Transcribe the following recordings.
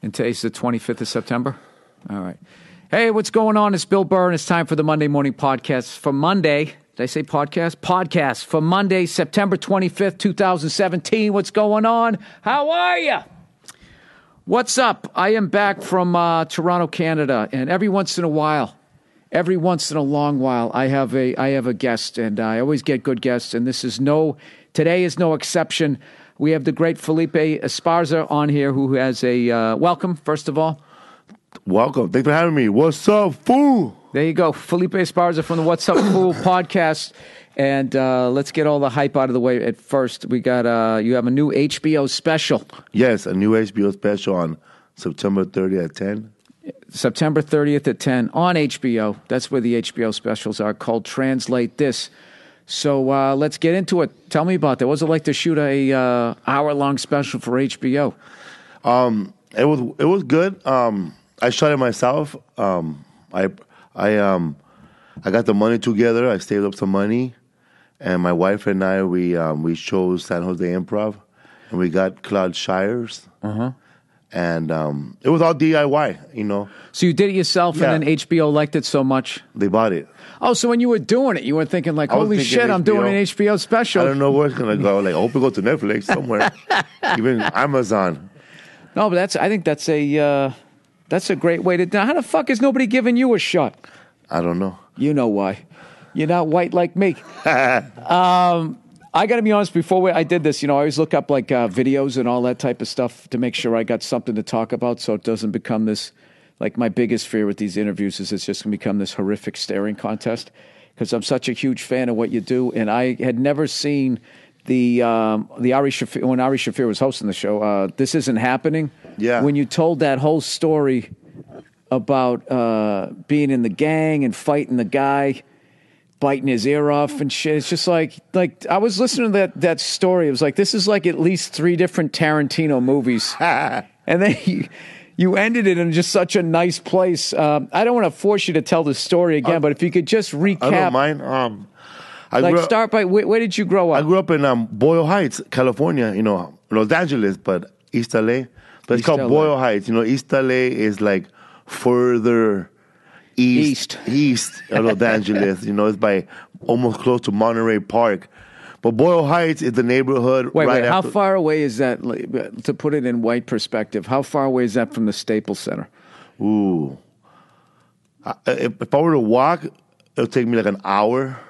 And today's the 25th of September? All right. Hey, what's going on? It's Bill Burr, and it's time for the Monday Morning Podcast for Monday. Did I say podcast? Podcast for Monday, September 25th, 2017. What's going on? How are you? What's up? I am back from uh, Toronto, Canada, and every once in a while, every once in a long while, I have a I have a guest, and I always get good guests, and this is no today is no exception. We have the great Felipe Esparza on here, who has a uh, welcome. First of all, Welcome. Thanks for having me. What's up, fool? there you go, Felipe Esparza from the What's Up Fool podcast. And uh, let's get all the hype out of the way at first. We got uh, you have a new HBO special, Yes, a new HBO special on September 30th at 10. September 30th at 10 on HBO. That's where the HBO specials are called Translate This. So uh, let's get into it. Tell me about that. What was it like to shoot a uh, hour long special for HBO? It was it was good. Um, I shot it myself. Um, I I um I got the money together. I saved up some money, and my wife and I we um, we chose San Jose Improv, and we got Claude Shires. Uh-huh. And um, it was all DIY. You know, So you did it yourself, Yeah. and then HBO liked it so much. they bought it. Oh, so when you were doing it, you were thinking like, "Holy thinking shit, I'm doing an HBO special." I don't know where it's gonna go. Like, I hope it goes to Netflix somewhere, even Amazon. No, but that's. I think that's a. Uh, that's a great way to. How the fuck is nobody giving you a shot? I don't know. You know why? You're not white like me. um, I got to be honest. Before we, I did this, you know, I always look up like uh, videos and all that type of stuff to make sure I got something to talk about, so it doesn't become this. Like my biggest fear with these interviews is it's just going to become this horrific staring contest because I'm such a huge fan of what you do, and I had never seen the um, the Ari Shaffir when Ari Shaffir was hosting the show. Uh, this isn't happening. Yeah. When you told that whole story about uh, being in the gang and fighting the guy, biting his ear off and shit. It's just like like I was listening to that that story. It was like this is like at least three different Tarantino movies, and then you, you ended it in just such a nice place. Um, I don't want to force you to tell the story again, but if you could just recap, I don't mind. Um, I like up, start by where, where did you grow up? I grew up in um, Boyle Heights, California. You know, Los Angeles, but East LA. But it's called LA. Boyle Heights. You know, East LA is like further east, East. east of Los Angeles. You know, it's by almost close to Monterey Park. But Boyle Heights is the neighborhood Wait, right wait. How far away is that? To put it in white perspective, how far away is that from the Staples Center? Ooh. I, if, if I were to walk, it would take me like an hour.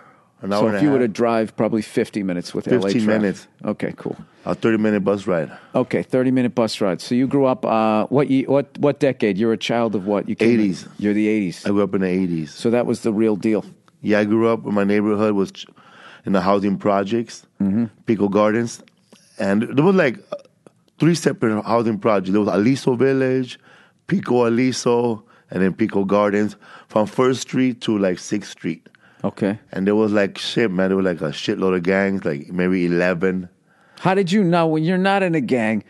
An hour So if you were to drive, probably fifty minutes with LA 15 minutes. Okay, cool. a 30 minute bus ride. Okay, thirty minute bus ride. So you grew up uh, what? ye- What? What decade? You're a child of what? You came in- 80s. You're the eighties. I grew up in the 80s. So that was the real deal. Yeah, I grew up. In my neighborhood was in the housing projects, Pico Gardens, and there was like three separate housing projects. There was Aliso Village, Pico Aliso, and then Pico Gardens from First Street to like Sixth Street. Okay. And there was like shit, man. There was like a shitload of gangs, like maybe eleven. How did you know when you're not in a gang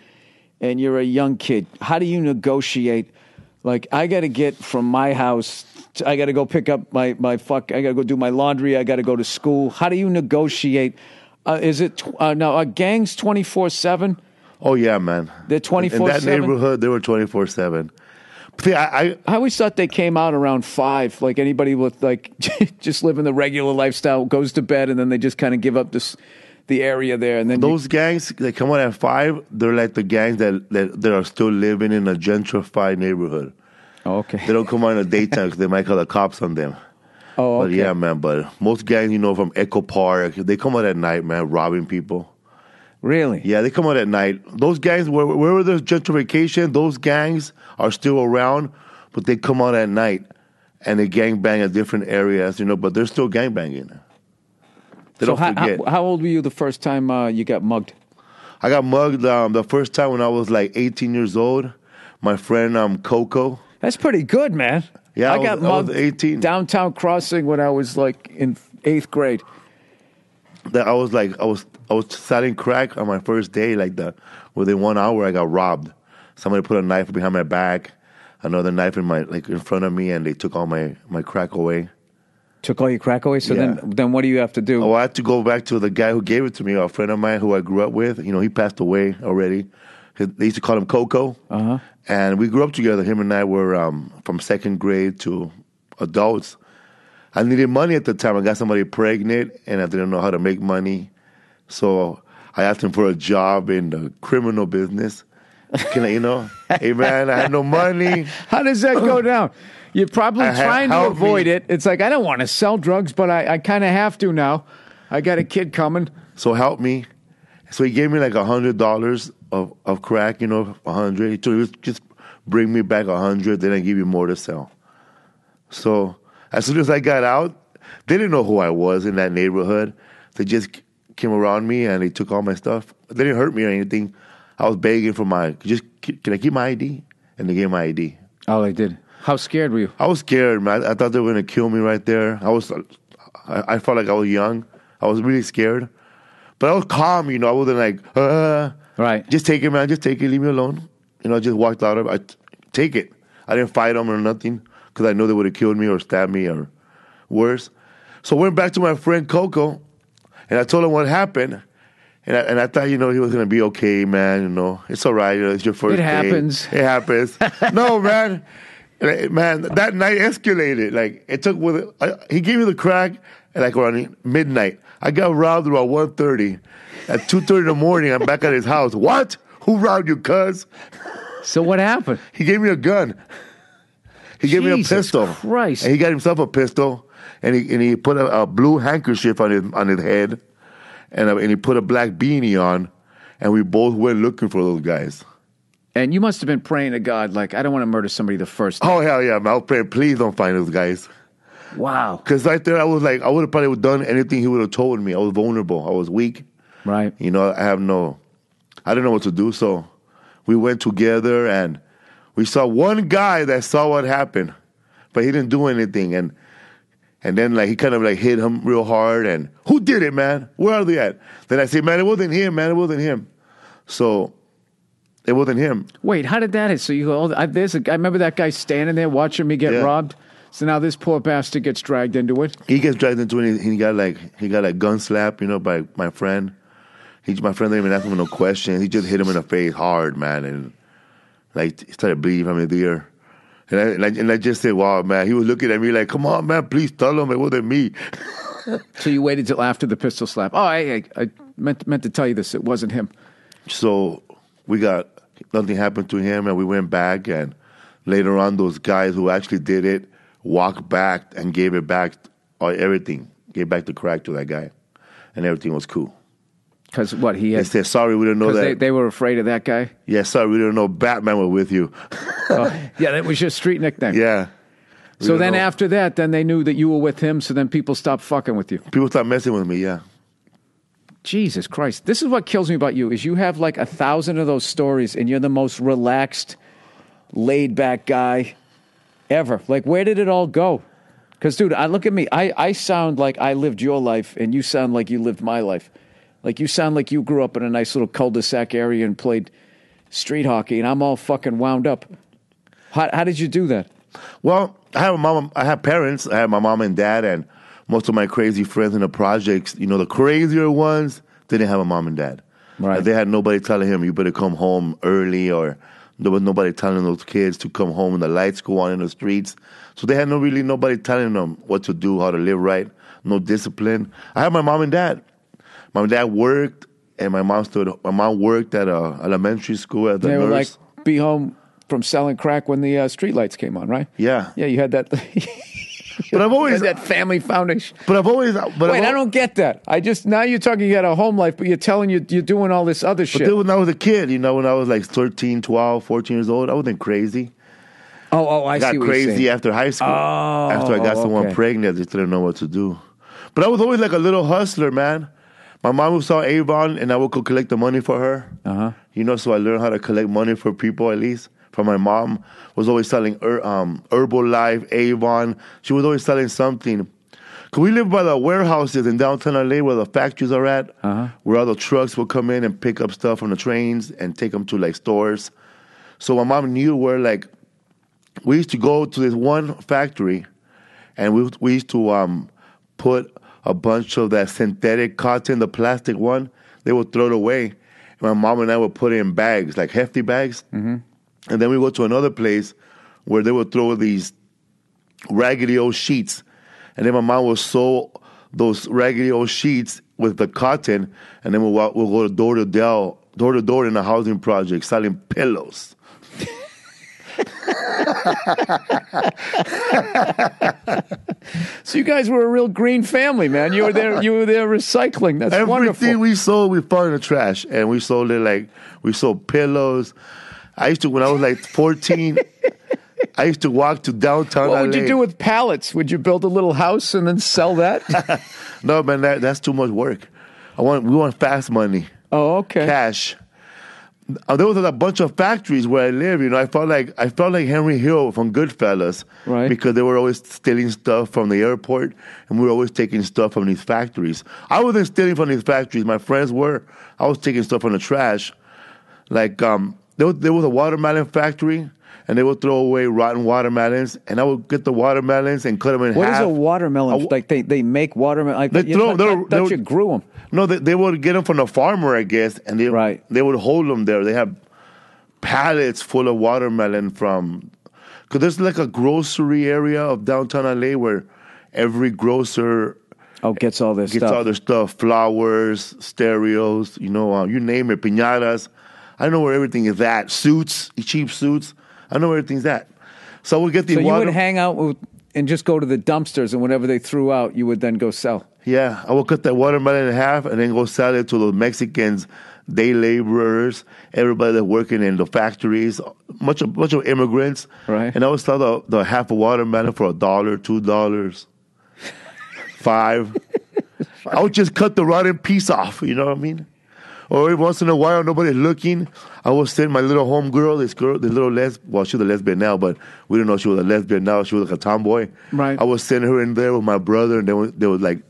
and you're a young kid? How do you negotiate? Like, I got to get from my house. To, I got to go pick up my my fuck. I got to go do my laundry. I got to go to school. How do you negotiate? Uh, is it uh, now? Are gangs twenty four seven? Oh yeah, man. They're twenty four In that neighborhood, they were twenty four seven. See, I, I always thought they came out around five. Like anybody with like just living the regular lifestyle goes to bed and then they just kind of give up this the area there and then you- Those gangs that come out at five, they're like the gangs that, that, that are still living in a gentrified neighborhood. oh, okay. They don't come out in the daytime because they might call the cops on them. Oh, But yeah, man. But most gangs, you know, from Echo Park, they come out at night, man, robbing people. Really? Yeah, they come out at night. Those gangs, where, wherever there's gentrification, those gangs are still around, but they come out at night and they gang bang at different areas, you know. But they're still gang banging. They So don't how, forget. how, how old were you the first time uh, you got mugged? I got mugged um, the first time when I was like 18 years old. My friend um, Coco. That's pretty good, man. Yeah, I, I got was- I was mugged 18. downtown crossing when I was like in eighth grade. That I was like I was I was selling crack on my first day. Like the within one hour, I got robbed. Somebody put a knife behind my back, another knife in my like in front of me, and they took all my my crack away. Took all your crack away. So Yeah. then, then what do you have to do? Oh, I had to go back to the guy who gave it to me, a friend of mine who I grew up with. You know, he passed away already. They used to call him Coco. Uh-huh. And we grew up together. Him and I were um, from second grade to adults. I needed money at the time. I got somebody pregnant, and I didn't know how to make money. So I asked him for a job in the criminal business. Can I, you know, hey man, I had no money. How does that go down? You're probably uh, I trying to avoid me. it. It's like I don't want to sell drugs, but I, I kind of have to now. I got a kid coming. So help me. So he gave me like a hundred dollars of, of crack, you know, a hundred. He told me just bring me back a hundred, then I give you more to sell. So as soon as I got out, they didn't know who I was in that neighborhood. They just came around me and they took all my stuff. They didn't hurt me or anything. I was begging for my just can I keep my ID? And they gave my ID. Oh, they did. How scared were you? I was scared, man. I thought they were gonna kill me right there. I was, I, I felt like I was young. I was really scared, but I was calm. You know, I wasn't like, uh, Right. just take it, man. Just take it. Leave me alone. You know, I just walked out of. I take it. I didn't fight them or nothing because I know they would have killed me or stabbed me or worse. So I went back to my friend Coco, and I told him what happened. And I, and I thought, you know, he was gonna be okay, man. You know, it's all right. You know, it's your first. It day. happens. It happens. no, man. Man, that night escalated. Like it took with I, he gave me the crack at like around midnight. I got robbed around 1.30. At two thirty in the morning, I'm back at his house. What? Who robbed you, cuz? So what happened? He gave me a gun. He gave me a pistol. Christ. And he got himself a pistol, and he and he put a, a blue handkerchief on his on his head, and, a, and he put a black beanie on, and we both went looking for those guys. And you must have been praying to God, like, I don't want to murder somebody the first time. Oh hell yeah, man! I was praying, please don't find those guys. Wow. Because right there, I was like, I would have probably done anything he would have told me. I was vulnerable. I was weak. Right. You know, I have no, I didn't know what to do. So we went together and we saw one guy that saw what happened, but he didn't do anything. And and then like he kind of like hit him real hard. And who did it, man? Where are they at? Then I said, man, it wasn't him, man. It wasn't him. So it wasn't him. Wait, how did that hit? So you go, oh, I, there's a guy, remember that guy standing there watching me get Yeah. robbed? So now this poor bastard gets dragged into it. He gets dragged into it. and He got like he got like gun slap, you know, by my friend. He, my friend didn't even ask him no question. He just hit him in the face hard, man, and like he started bleeding from his ear. And I, and I and I just said, "Wow, man!" He was looking at me like, "Come on, man, please tell him it wasn't me." So you waited till after the pistol slap. Oh, I, I, I meant, meant to tell you this. It wasn't him. So we got nothing happened to him, and we went back. And later on, those guys who actually did it walked back and gave it back, or everything, gave back the crack to that guy, and everything was cool. Because what? He They said, "Sorry, we didn't know that." they, they were afraid of that guy. yeah, sorry, we didn't know Batman was with you. Oh, yeah, that was your street nickname. yeah. So then know. after that, then they knew that you were with him. So then people stopped fucking with you. people start messing with me. Yeah. Jesus Christ. This is what kills me about you is you have like a thousand of those stories and you're the most relaxed, laid back guy ever. Like where did it all go? Cuz dude, I look at me. I I sound like I lived your life and you sound like you lived my life. Like you sound like you grew up in a nice little cul-de-sac area and played street hockey and I'm all fucking wound up. How how did you do that? Well, I have a mom. I have parents. I have my mom and dad, and most of my crazy friends in the projects. You know, the crazier ones didn't have a mom and dad. Right. They had nobody telling him you better come home early, or there was nobody telling those kids to come home when the lights go on in the streets. So they had no really nobody telling them what to do, how to live right, no discipline. I have my mom and dad. My dad worked, and my mom stood. My mom worked at a elementary school as a They were like be home from selling crack when the uh, street lights came on, right? yeah, Yeah, you had that. but I've always, that family foundation. but I've always, but Wait, I've, I don't get that. I just now you're talking you got a home life, but you're telling you you're doing all this other But shit. then when I was a kid, you know, when I was like 13, 12, 14 years old, I wasn't crazy. oh, oh, I I got see what you're crazy after high school. Oh, after I got someone okay. pregnant, I just didn't know what to do. But I was always like a little hustler, man. My mom would sell Avon, and I would go collect the money for her. Uh-huh. You know, so I learned how to collect money for people at least. From my mom, was always selling her, um, Herbalife, Avon. She was always selling something. Cause we live by the warehouses in downtown LA where the factories are at, Uh-huh. where all the trucks will come in and pick up stuff from the trains and take them to like stores. So my mom knew where like we used to go to this one factory, and we we used to um, put a bunch of that synthetic cotton, the plastic one. They would throw it away, And My mom and I would put it in bags, like hefty bags. Mm-hmm. And then we go to another place where they would throw these raggedy old sheets. And then my mom would sew those raggedy old sheets with the cotton. And then we'll, we'll go door to door, door to door in a housing project selling pillows. So you guys were a real green family, man. You were there. You were there recycling. That's Everything wonderful. Everything we sold, we threw in the trash, and we sold it like we sold pillows. I used to when I was like fourteen. I used to walk to downtown. what would you do with pallets? Would you build a little house and then sell that? No, man, that, that's too much work. I want we want fast money, oh, okay. cash. There was a bunch of factories where I live. You know, I felt like I felt like Henry Hill from Goodfellas, Right. Because they were always stealing stuff from the airport, and we were always taking stuff from these factories. I wasn't stealing from these factories. My friends were. I was taking stuff from the trash. Like um, there was, there was a watermelon factory, and they would throw away rotten watermelons, and I would get the watermelons and cut them in What half. What is a watermelon? Like they, they make watermelon. Like They you throw- thought- they're- thought- thought they're- you grew them. No, they, they would get them from the farmer, I guess, and they Right. they would hold them there. They have pallets full of watermelon from because there's like a grocery area of downtown LA where every grocer Oh, gets all this gets stuff. all their stuff, flowers, stereos, you know, uh, you name it, piñatas. I know where everything is at. Suits, cheap suits. I know where everything's at. So we'll get the so you would hang out with, and just go to the dumpsters, and whatever they threw out, you would then go sell. Yeah, I will cut that watermelon in half and then go sell it to the Mexicans, day laborers, everybody that's working in the factories, much of bunch of immigrants. Right. And I would sell the, the half a watermelon for a dollar, two dollars, five. I would just cut the rotten piece off. You know what I mean? Or every once in a while, nobody's looking. I would send my little home girl, this girl, this little les. Well, she's a lesbian now, but we didn't know she was a lesbian now. She was like a tomboy. Right. I would send her in there with my brother, and they would, they would like,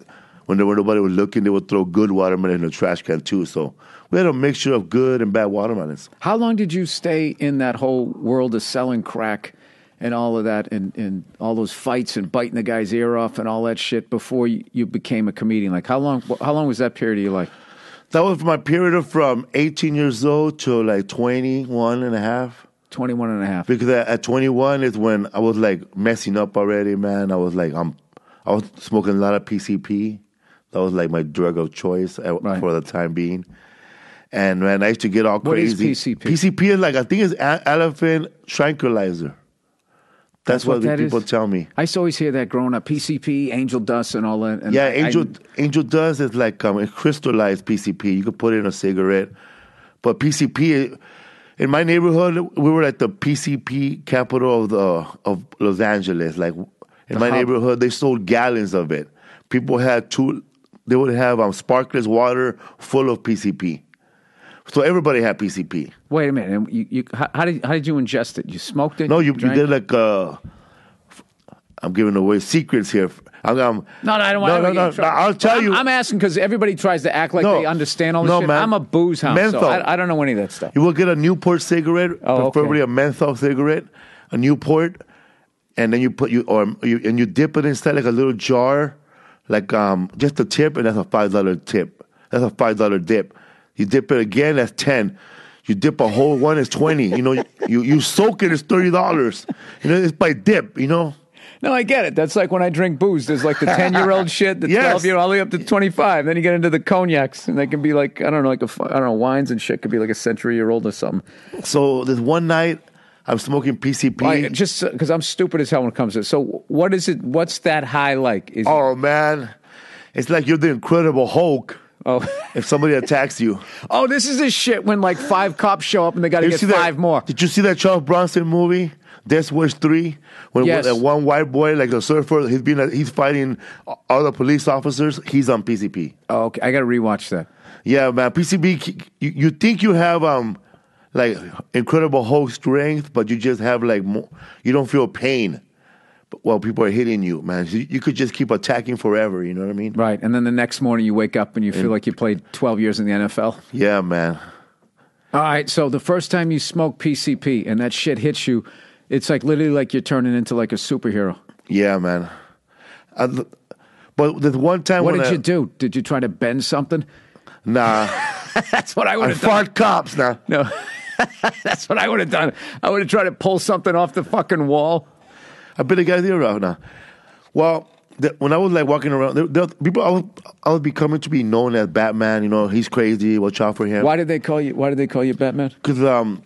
when there were nobody was looking, they would throw good watermelon in the trash can too. So we had a mixture of good and bad watermelons. How long did you stay in that whole world of selling crack and all of that, and, and all those fights and biting the guy's ear off and all that shit before you, you became a comedian? Like how long? How long was that period of your life? That was my period of from 18 years old to like 21 and a half. 21 and a half. Because at, at 21 is when I was like messing up already, man. I was like, I'm, I was smoking a lot of PCP. That was like my drug of choice at, Right. for the time being. And man, I used to get all What is crazy. PCP? PCP is like I think it's a- elephant tranquilizer. That's, That's what what, the that is? people tell me. I used to always hear that growing up. PCP, angel dust, and all that. And Yeah, angel I- angel dust is like um, crystallized PCP. You could put it in a cigarette, but PCP in my neighborhood, we were at the PCP capital of the of Los Angeles. Like in my hub. neighborhood, they sold gallons of it. People had two. They would have um, Sparkletts water full of PCP. So everybody had PCP. Wait a minute. and You, you, how, how did how did you ingest it? You smoked it? No, you, you did like uh, I'm giving away secrets here. I'm, I'm, No, no, I don't want no, to. no, no, no, I'll tell I'm, you. I'm asking because everybody tries to act like No. they understand all this No, shit. man. I'm a booze hound, so I, I don't know any of that stuff. You will get a Newport cigarette, Oh, okay. preferably a menthol cigarette, a Newport, and then you put you or you and you dip it inside like a little jar, like um just a tip, and that's a five dollar tip. That's a five dollar dip. You dip it again, that's ten. You dip a whole one, it's twenty. You know, you you soak it, it's thirty dollars. You know, it's by dip. You know. No, I get it. That's like when I drink booze. There's like the 10 year old shit, the Yes. 12 year all the way up to 25. Then you get into the cognacs, and they can be like, I don't know, like a, I don't know, wines and shit could be like a century year old or something. So this one night, I'm smoking PCP. Like, just uh, because I'm stupid as hell when it comes to it. So, what is it? What's that high like? Is oh man, it's like you're the Incredible Hulk. Oh, If somebody attacks you. oh, this is this shit when like five cops show up and they got to get five that, more. Did you see that Charles Bronson movie, Death Wish Three? When Yes. that one white boy, like a surfer, he's been he's fighting all the police officers. He's on PCP. Oh, okay. I got to rewatch that. Yeah, man. PCP. You, you think you have um like incredible Hulk strength, but you just have like mo you don't feel pain. While people are hitting you, man, you, you could just keep attacking forever. You know what I mean? Right. And then the next morning you wake up and you feel like you played 12 years in the NFL. Yeah, man. All right. So the first time you smoke PCP and that shit hits you, it's like literally like you're turning into like a superhero. Yeah, man. I, but the one time What when did I, you do? Did you try to bend something? Nah. That's what I would have done. fought cops nah. No, that's what I would have done. I would have tried to pull something off the fucking wall. I bit a guy's ear off now. Well, the, when I was like walking around, there, there, people I was, I was becoming to be known as Batman. You know, he's crazy. Watch out for him. Why did they call you? Why did they call you Batman? Because um,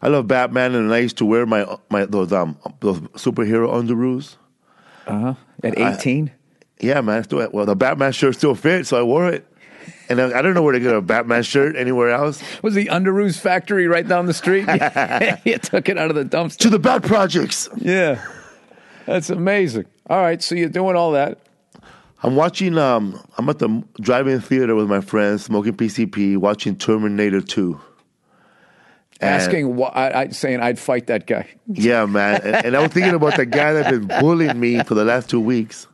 I love Batman, and I used to wear my my those um those superhero underoos. Uh huh. At eighteen. Yeah, man. Still, well, the Batman shirt still fits, so I wore it. And I, I don't know where to get a Batman shirt anywhere else. Was the Underoos factory right down the street? you took it out of the dumpster. To the Bat Projects. Yeah, that's amazing. All right, so you're doing all that. I'm watching. Um, I'm at the drive-in theater with my friends, smoking PCP, watching Terminator Two. And- Asking, why, I, I, saying I'd fight that guy. Yeah, man. and, and I was thinking about the guy that's been bullying me for the last two weeks.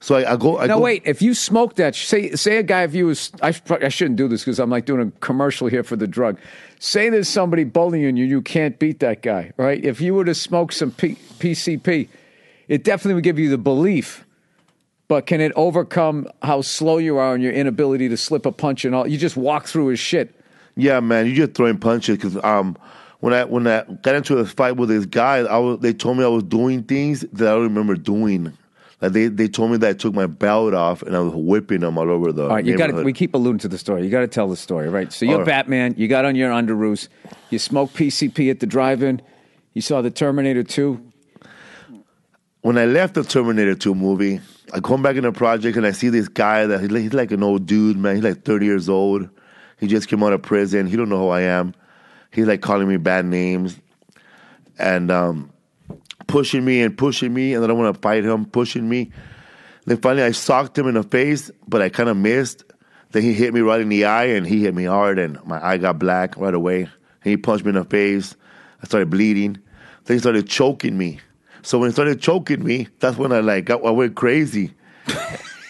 So I, I go. I Now go, wait, if you smoke that, say say a guy if you was, I, I shouldn't do this because I'm like doing a commercial here for the drug. Say there's somebody bullying you, you can't beat that guy, right? If you were to smoke some P- PCP, it definitely would give you the belief. But can it overcome how slow you are and your inability to slip a punch and all? You just walk through his shit. Yeah, man, you just throwing punches because um, when I when I got into a fight with this guy, I was, they told me I was doing things that I don't remember doing. Like they, they told me that I took my belt off and I was whipping them all over the. All right, you got to. We keep alluding to the story. You got to tell the story, right? So you're right. Batman. You got on your underoos. You smoked PCP at the drive-in. You saw the Terminator Two. when I left the Terminator 2 movie, I come back in the project and I see this guy that he's like, he's like an old dude, man. He's like 30 years old. He just came out of prison. He don't know who I am. He's like calling me bad names and um, pushing me and pushing me, and I don't want to fight him, pushing me. Then finally, I socked him in the face, but I kind of missed. Then he hit me right in the eye, and he hit me hard, and my eye got black right away. And he punched me in the face. I started bleeding. Then he started choking me. So when he started choking me, that's when I like got, I went crazy.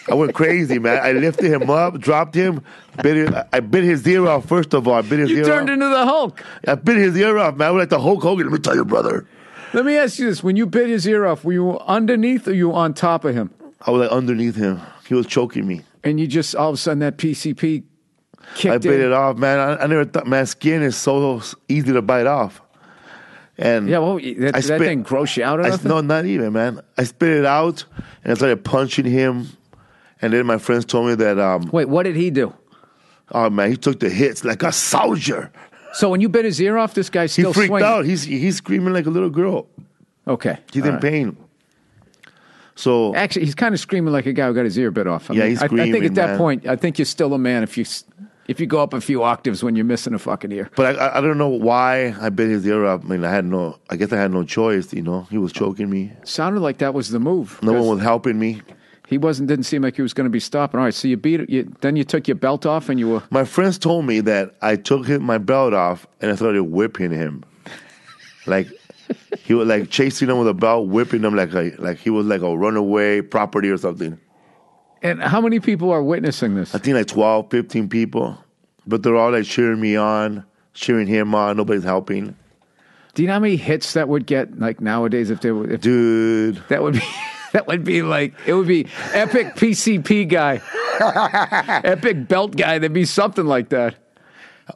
I went crazy, man. I lifted him up, dropped him, bit it, I bit his ear off. First of all, I bit his You ear turned off. into the Hulk. I bit his ear off, man. I was like the Hulk Hogan. Let me tell you, brother. Let me ask you this: When you bit his ear off, were you underneath or you on top of him? I was like underneath him. He was choking me. And you just all of a sudden that PCP kicked I bit in. it off, man. I, I never thought my skin is so easy to bite off. And Yeah, well, that, I that spit- thing gross you out or I, nothing? no, not even, man. I spit it out and I started punching him. And then my friends told me that, um, Wait, what did he do? oh man, he took the hits like a soldier. So when you bit his ear off, this guy's He freaked swinging. out. He's he's screaming like a little girl. Okay, He's all in right. pain. So Actually, he's kind of screaming like a guy who got his ear bit off. I Yeah, mean, he's I, I think at that man. point, I think you're still a man if you if you go up a few octaves when you're missing a fucking ear. But I, I, I don't know why I bit his ear off. I mean, I had no. I guess I had no choice. You know, he was choking me. Sounded like that was the move. No one was helping me. He wasn't. Didn't seem like he was going to be stopping. All right, so you beat it. You, then you took your belt off and you were. My friends told me that I took him, my belt off and I started whipping him. Like he was like chasing him with a belt, whipping him like a, like he was like a runaway property or something. And how many people are witnessing this? I think like 12, 15 people, but they're all like cheering me on, cheering him on. Nobody's helping, Do you know how many hits that would get? Like nowadays, if they were, if dude. that would be. That would be like it would be epic PCP guy, epic belt guy. There'd be something like that.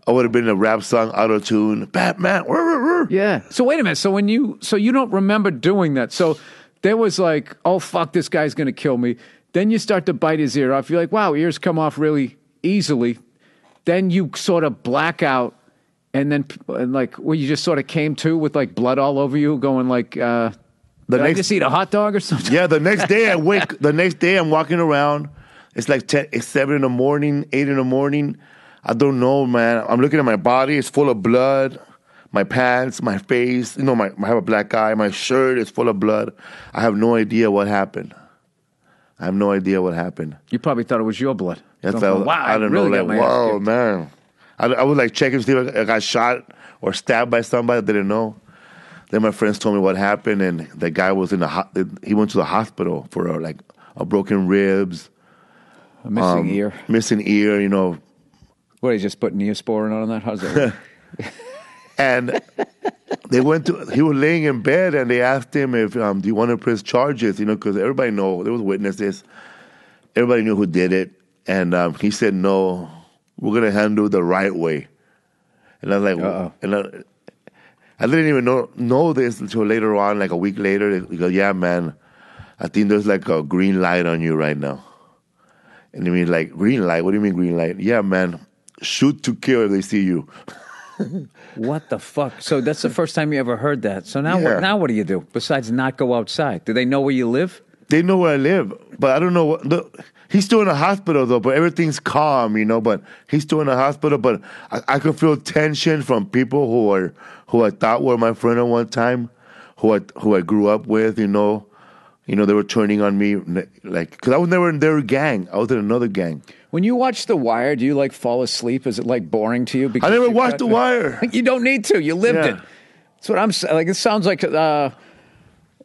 I would have been a rap song, auto tune, Batman. Yeah. So wait a minute. So when you so you don't remember doing that. So there was like, oh fuck, this guy's gonna kill me. Then you start to bite his ear off. You're like, wow, ears come off really easily. Then you sort of black out, and then and like, well, you just sort of came to with like blood all over you, going like, uh, The did I next- just eat a hot dog or something? Yeah, the next day I wake. The next day I'm walking around. It's like 10, it's seven in the morning, eight in the morning. I don't know, man. I'm looking at my body. It's full of blood. My pants, my face. You know, my I have a black eye. My shirt is full of blood. I have no idea what happened. I have no idea what happened. You probably thought it was your blood. That's how, wow, I don't really know. Like, whoa, man. I, I was like checking to see if I got shot or stabbed by somebody. I didn't know. Then my friends told me what happened, and the guy was in the ho- he went to the hospital for a, like a broken ribs, A missing um, ear. missing ear, you know, What? He just put Neosporin on that? How's that? and they went to he was laying in bed and they asked him if um, do you want to press charges you know because everybody know there was witnesses everybody knew who did it and um, he said no we're gonna handle it the right way. And I was like, Uh-oh. and I, I didn't even know know this until later on, like a week later. He goes, "Yeah, man, I think there's like a green light on you right now." And I mean, like green light? What do you mean green light? Yeah, man, shoot to kill if they see you. What the fuck? So that's the first time you ever heard that. So now, Yeah. what, now what do you do besides not go outside? Do they know where you live? They know where I live, but I don't know what. The, he's still in the hospital though, but everything's calm, you know. But he's still in the hospital, but I, I could feel tension from people who are who I thought were my friend at one time, who I who I grew up with, you know. You know, they were turning on me, like, because I was never in their gang. I was in another gang. When you watch The Wire, do you like fall asleep? Is it like boring to you? Because I never watched The Wire. You don't need to. You lived Yeah. it. That's what I'm saying. Like it sounds like uh,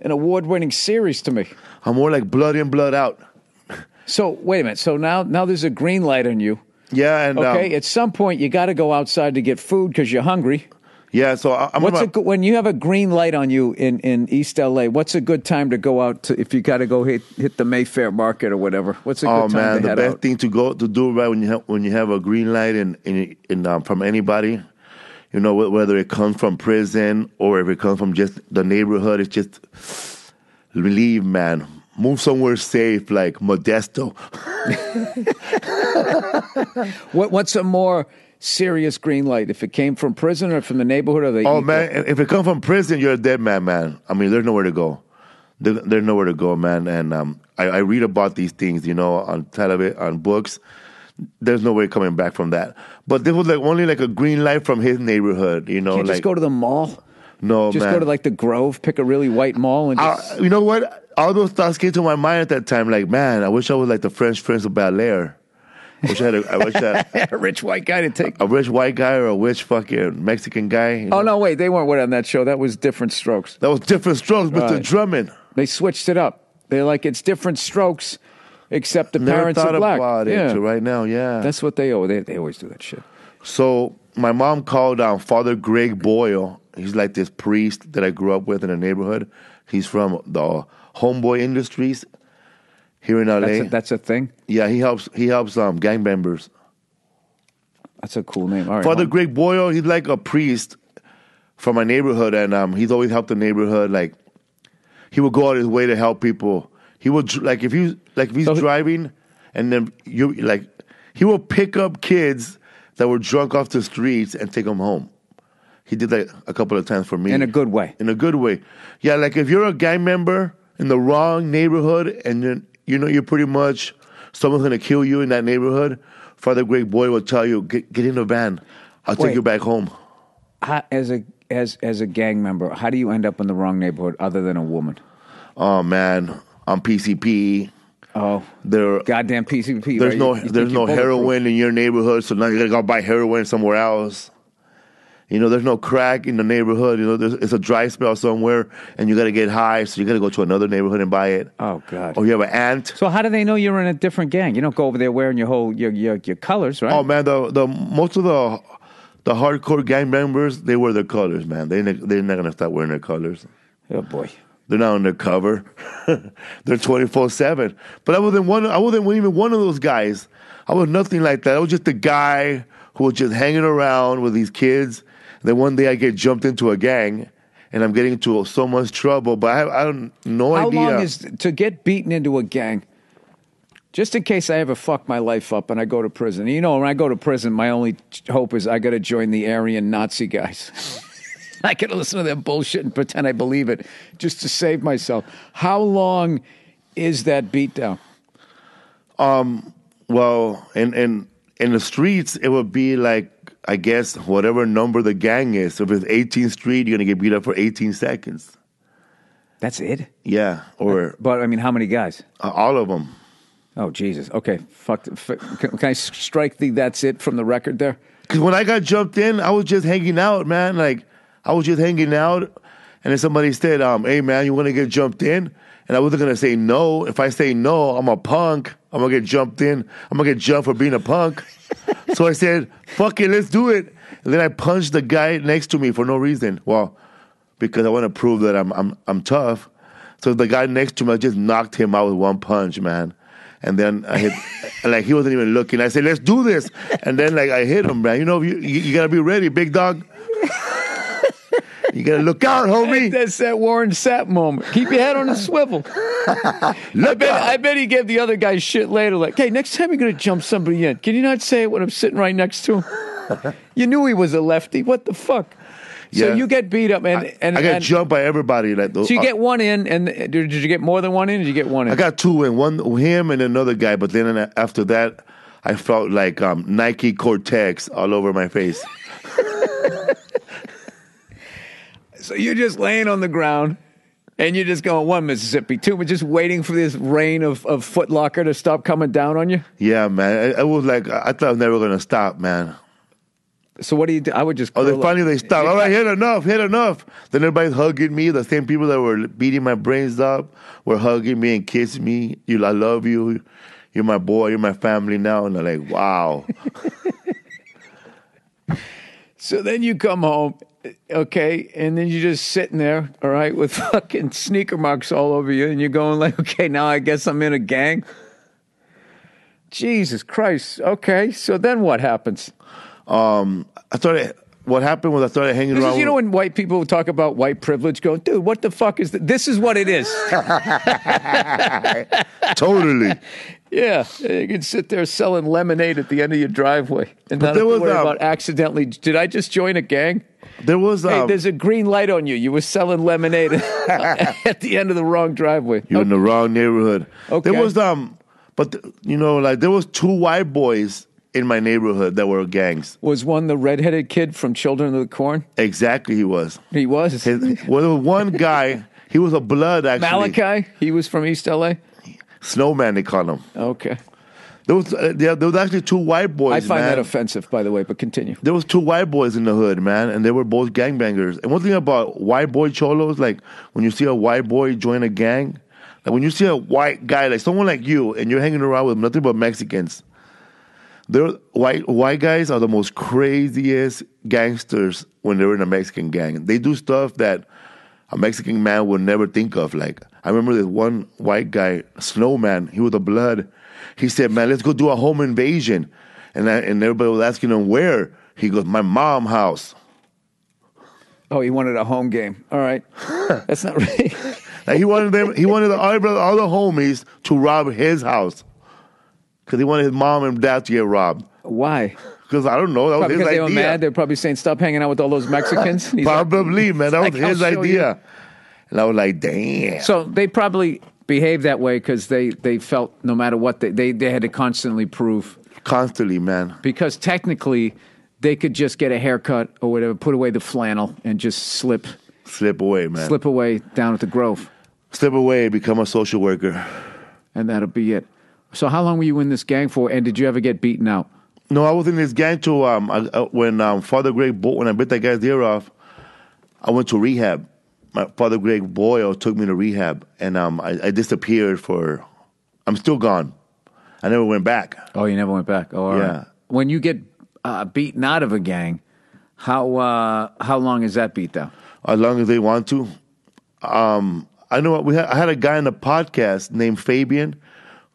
an award-winning series to me. I'm more like blood in, blood out. So wait a minute. So now, now there's a green light on you. Yeah, and um, Okay. At some point, you got to go outside to get food because you're hungry. yeah. So I, I'm What's a when you have a green light on you in, in East LA? What's a good time to go out to if you got to go hit hit the Mayfair Market or whatever? What's a good Oh time man, to the best out? thing to go to do right when you have when you have a green light in in, in um, from anybody, you know whether it comes from prison or if it comes from just the neighborhood, it's just leave, man. Move somewhere safe, like Modesto. What, what's a more serious green light? If it came from prison or from the neighborhood or the Oh man, if it comes from prison, you're a dead man, man. I mean, there's nowhere to go. There, there's nowhere to go, man. And um, I, I read about these things, you know, on television, on books. There's no way coming back from that. But this was like only like a green light from his neighborhood, you know. Can't like just go to the mall. no, Just man. go to like the Grove, pick a really white mall, and I- you know what? All those thoughts came to my mind at that time. Like, man, I wish I was like the French Prince of Bel Air. I wish I had a, I wish I had a rich white guy to take. a rich white guy or a rich fucking Mexican guy. you Oh know? no, wait, they weren't on that show. That was different strokes. That was different strokes, Mr. Right. Drummond. They switched it up. They're like it's different strokes, except the Never parents thought are black. about it yeah. right now. Yeah. That's what they owe. They, they always do that shit. So my mom called um, Father Greg Boyle. He's like this priest that I grew up with in the neighborhood. He's from the Homeboy Industries here in LA. That's a, that's a thing. yeah, he helps he helps um, gang members. That's a cool name. Right. Father Greg Boyle, he's like a priest from my neighborhood, and um, he's always helped the neighborhood. Like he would go out his way to help people. He would like if he like if he's So he- driving, and then you like he will pick up kids that were drunk off the streets and take them home. He did that a couple of times for me in a good way. in a good way. Yeah, like if you're a gang member in the wrong neighborhood and you're, you know you're pretty much someone's gonna kill you in that neighborhood, Father Greg Boyle will tell you get, get in the van. I'll Wait. take you back home. How, as a as as a gang member, how do you end up in the wrong neighborhood other than a woman? Oh man, I'm PCP. Oh, There, goddamn PCP. there's right? no You- you there's no heroin in your neighborhood, so now you gotta go buy heroin somewhere else. You know, there's no crack in the neighborhood. You know, there's, it's a dry spell somewhere, and you gotta get high, so you gotta go to another neighborhood and buy it. Oh god. Or you have an aunt. So how do they know you're in a different gang? You don't go over there wearing your whole your your, your colors, right? Oh man, the the most of the the hardcore gang members they wear their colors, man. They they're not gonna stop wearing their colors. oh boy. They're not undercover. they're twenty four seven. But I wasn't one. I wasn't even one of those guys. I was nothing like that. I was just a guy who was just hanging around with these kids. And then one day I get jumped into a gang, and I'm getting into so much trouble. But I have I don't no How idea. long is to get beaten into a gang? Just in case I ever fuck my life up and I go to prison. You know, when I go to prison, my only hope is I got to join the Aryan Nazi guys. I to listen to that bullshit and pretend I believe it just to save myself. How long is that beatdown? Well, in in in the streets, it would be like I guess whatever number the gang is. So if it's 18th Street, you're gonna get beat up for 18 seconds. That's it. Yeah, or But I mean, how many guys? uh, all of them. Oh Jesus. Okay. Fuck. f- Can, can I strike the that's it from the record there? Because when I got jumped in, I was just hanging out, man. Like I was just hanging out, and then somebody said, um, "Hey, man, you want to get jumped in?" And I wasn't gonna say no. If I say no, I'm a punk. I'm gonna get jumped in. I'm gonna get jumped for being a punk. so I said, "Fuck it, let's do it." And then I punched the guy next to me for no reason. Well, because I want to prove that I'm I'm I'm tough. So the guy next to me, I just knocked him out with one punch, man. And then I hit, like he wasn't even looking. I said, "Let's do this." And then like I hit him, man. You know, you you, you gotta be ready, big dog. You gotta look out, homie. That's that Warren Sapp moment. Keep your head on a swivel. I bet. I bet he gave the other guy shit later. Like, hey, next time you're going to jump somebody in, can you not say it when I'm sitting right next to him? you knew he was a lefty. What the fuck? So Yeah. you get beat up, and and, I got and jumped by everybody. Like those, so you uh, get one in, and uh, did, did you get more than one in? Or did you get one in? I got two in one him and another guy, but then uh, after that, I felt like um, Nike Cortez all over my face. so you're just laying on the ground. And you're just going one Mississippi, two, but just waiting for this rain of, of Foot Locker to stop coming down on you. Yeah, man. I, I was like, I thought I was never gonna stop, man. So what do you do? I would just. Oh, they up. finally they stopped. All right, hit enough, hit enough. Then everybody's hugging me. The same people that were beating my brains up were hugging me and kissing me. You, I love you. You're my boy. You're my family now. And they're like, wow. So then you come home, okay, and then you're just sitting there, all right, with fucking sneaker marks all over you, and you're going like, okay, now I guess I'm in a gang. Jesus Christ. Okay, so then what happens? Um, I started. What happened was I started hanging This around. is, you know, when white people talk about white privilege, go, dude, what the fuck is this? This is what it is. totally. yeah, you can sit there selling lemonade at the end of your driveway and not have to worry um, about accidentally. Did I just join a gang? There was. Hey, Um, there's a green light on you. You were selling lemonade at the end of the wrong driveway. You're in the wrong neighborhood. Okay. There was um, but you know, like there was two white boys in my neighborhood that were gangs. Was one the redheaded kid from Children of the Corn? Exactly, he was. He was. His, well, there was one guy. He was a blood actually. Malachai? He was from East LA? Snowman, they call him. Okay. There was uh, there, there was actually two white boys. I find man. that offensive, by the way, but continue. There was two white boys in the hood, man, and they were both gangbangers. And one thing about white boy cholos, like when you see a white boy join a gang, like when you see a white guy, like someone like you, and you're hanging around with nothing but Mexicans, they're white white guys are the most craziest gangsters when they're in a Mexican gang. They do stuff that a Mexican man would never think of. Like I remember this one white guy, Snowman, he was a blood. He said, "Man, let's go do a home invasion," and I, and everybody was asking him where. He goes, "My mom house." Oh, he wanted a home game. All right. That's not right. Like he wanted them. He wanted all, the- all the homies to rob his house because he wanted his mom and dad to get robbed. Why? Because I don't know, that was Probably his because they idea. were mad. They're probably saying, stop hanging out with all those Mexicans. He's like- Probably, man. That was like, his show you. idea. And I was like, damn. So they probably behaved that way because they, they felt no matter what, they, they, they had to constantly prove. Constantly, man. Because technically, they could just get a haircut or whatever, put away the flannel, and just slip Slip away, man. slip away down at the Grove. Slip away, become a social worker. and that'll be it. So, how long were you in this gang for? And did you ever get beaten out? No, I was in this gang too. Um, I, uh, when um, Father Greg, Bo- when I bit that guy's ear off, I went to rehab. My Father Greg Boyle took me to rehab, and um, I, I disappeared for. I'm still gone. I never went back. Oh, you never went back. Oh, all Yeah. right. When you get uh, beaten out of a gang, how uh, how long is that beat down? as long as they want to. Um, I know we had, I had a guy in a podcast named Fabian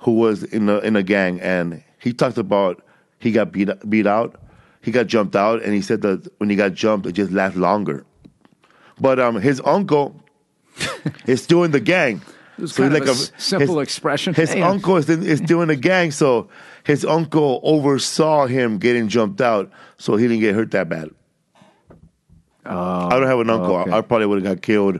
who was in a in a gang, and he talked about he got beat beat out, he got jumped out, and he said that when he got jumped, it just lasted longer. But um, his uncle is still in the gang. It's So of a s- simple expression. His Hey, uncle is, is still in the gang, so his uncle oversaw him getting jumped out, so he didn't get hurt that bad. I don't have an uncle. okay. I, I probably would have got killed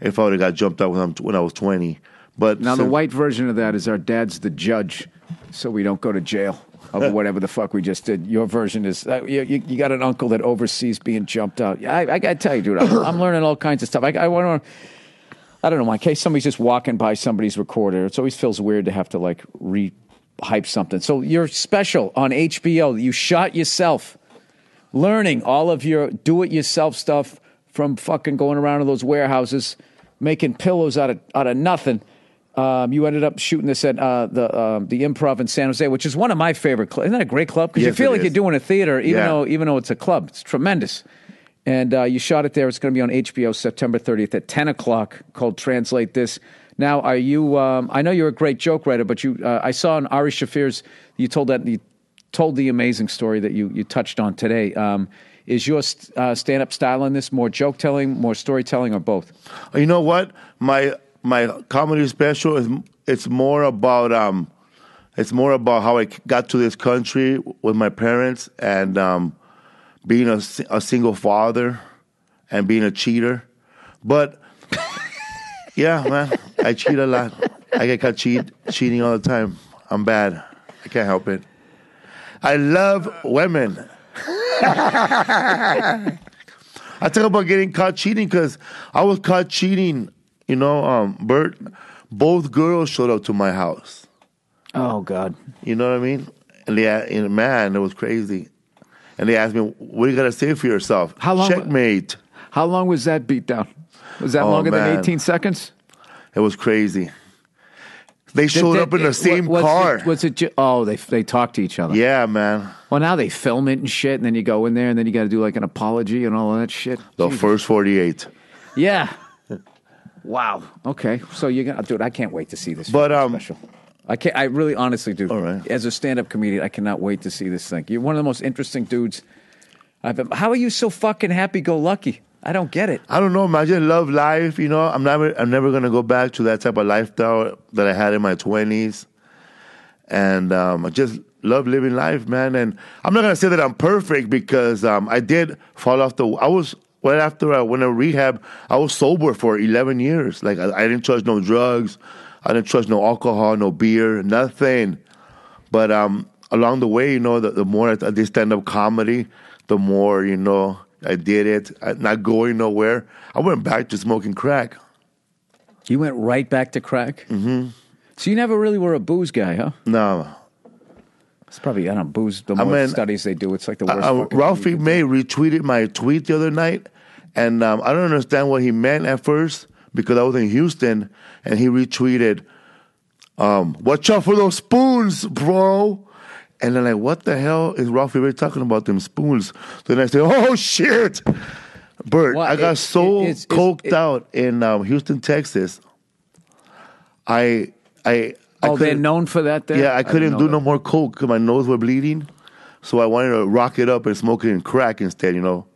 if I would have got jumped out when, when I was 20. But Now, the white version of that is our dad's the judge, so we don't go to jail of whatever the fuck we just did. Your version is uh, you, you, you got an uncle that oversees being jumped out. Yeah, I, I got to tell you, dude, I'm, I'm learning all kinds of stuff. I, I want to. I don't know. In case somebody's just walking by somebody's recorder, it always feels weird to have to like re hype something. So you're special on HBO. You shot yourself, learning all of your do it yourself stuff from fucking going around to those warehouses, making pillows out of out of nothing. Um, you ended up shooting this at uh, the um, the Improv in San Jose, which is one of my favorite clubs. Isn't that a great club? Because you feel like you're doing a theater, even Yeah. though even though it's a club. It's tremendous. And uh, you shot it there. It's going to be on HBO September 30th at 10 o'clock. Called Translate This. Now, are you? Um, I know you're a great joke writer, but you. Uh, I saw in Ari Shaffir's. You told that you told the amazing story that you you touched on today. Um, is your uh, stand up style in this more joke telling, more storytelling, or both? You know what? My my comedy special is it's more about um, it's more about how I got to this country with my parents and um, being a, a single father and being a cheater. But yeah, man, I cheat a lot. I get caught cheat, cheating all the time. I'm bad. I can't help it. I love women. I talk about getting caught cheating because I was caught cheating. You know, um, Bert, both girls showed up to my house. Oh God! You know what I mean? And they, and man, it was crazy. And they asked me, "What do you got to say for yourself?" How long? Checkmate. How long was that beat down? Was that Oh, longer man. than 18 seconds? It was crazy. They showed Did- up in the same was car. It, was it? Oh, they they talk to each other. yeah, man. Well, now they film it and shit, and then you go in there, and then you got to do like an apology and all that shit. The Jesus. first forty-eight. Yeah. Wow. Okay. So you're gonna, dude. I can't wait to see this. But, um, special. I can't. I really, honestly, do. All right. As a stand-up comedian, I cannot wait to see this thing. You're one of the most interesting dudes I've. Ever, how are you so fucking happy-go-lucky? I don't get it. I don't know, man. I just love life. You know, I'm never, I'm never gonna go back to that type of lifestyle that I had in my twenties, and um, I just love living life, man. And I'm not gonna say that I'm perfect because um, I did fall off the. I was right after I went to rehab. I was sober for 11 years. Like I, I didn't touch no drugs, I didn't touch no alcohol, no beer, nothing. But um, along the way, you know, the, the more I did stand up comedy, the more you know I did it. I, not going nowhere. I went back to smoking crack. You went right back to crack. Mm-hmm. So you never really were a booze guy, huh? No, It's probably I don't know booze. The I more mean, studies they do, it's like the worst. Ralphie May retweeted my tweet the other night, and um, I don't understand what he meant at first because I was in Houston, and he retweeted, um, "Watch out for those spoons, bro." And then like, what the hell is Ralphie May talking about them spoons? Then I said, "Oh shit." Bert, Well, I got it- so it- it's- it's- coked it- out in um, Houston, Texas. I, I Oh, they're known for that. There. yeah, I couldn't know do that. no more coke because my nose were bleeding. So I wanted to rock it up and smoke it in crack instead, you know,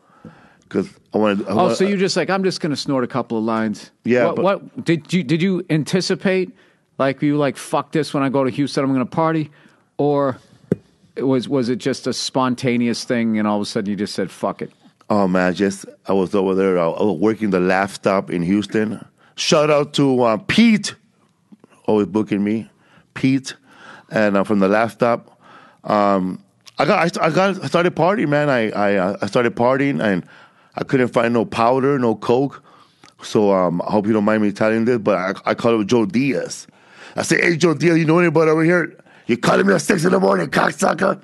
because I wanted. I Oh, wa- so you're just like I'm just going to snort a couple of lines. Yeah, What, but- what did you did you anticipate? Like you like fuck this when I go to Houston, I'm going to party, or was was it just a spontaneous thing and all of a sudden you just said fuck it? Oh man, I just I was over there. I, I was working the Laff Stop in Houston. Shout out to uh, Pete, always booking me, Pete, and uh, from the Laff Stop. Um, I got I, I got I started partying, man. I I uh, I started partying and I couldn't find no powder, no coke. So um, I hope you don't mind me telling this, but I, I called up Joe Diaz. I said, "Hey Joe Diaz, you know anybody over here?" You calling me at six in the morning, cocksucker?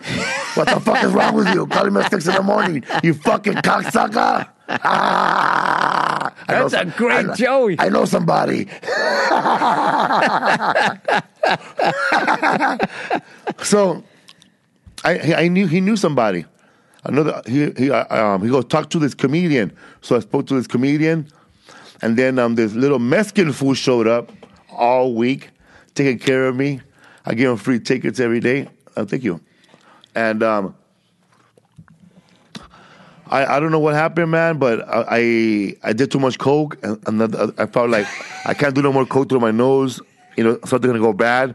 What the fuck is wrong with you? Calling me at six in the morning, you fucking cocksucker! Ah, I know That's a great I Joey. I know somebody. so, I I knew he knew somebody. Another he he uh, um, he goes talk to this comedian. So I spoke to this comedian, and then um, this little Mexican fool showed up all week, taking care of me. I give him free tickets every day. Uh, thank you. And um, I, I don't know what happened, man, but I I, I did too much coke, and, and I felt like I can't do no more coke through my nose. You know, something's gonna go bad.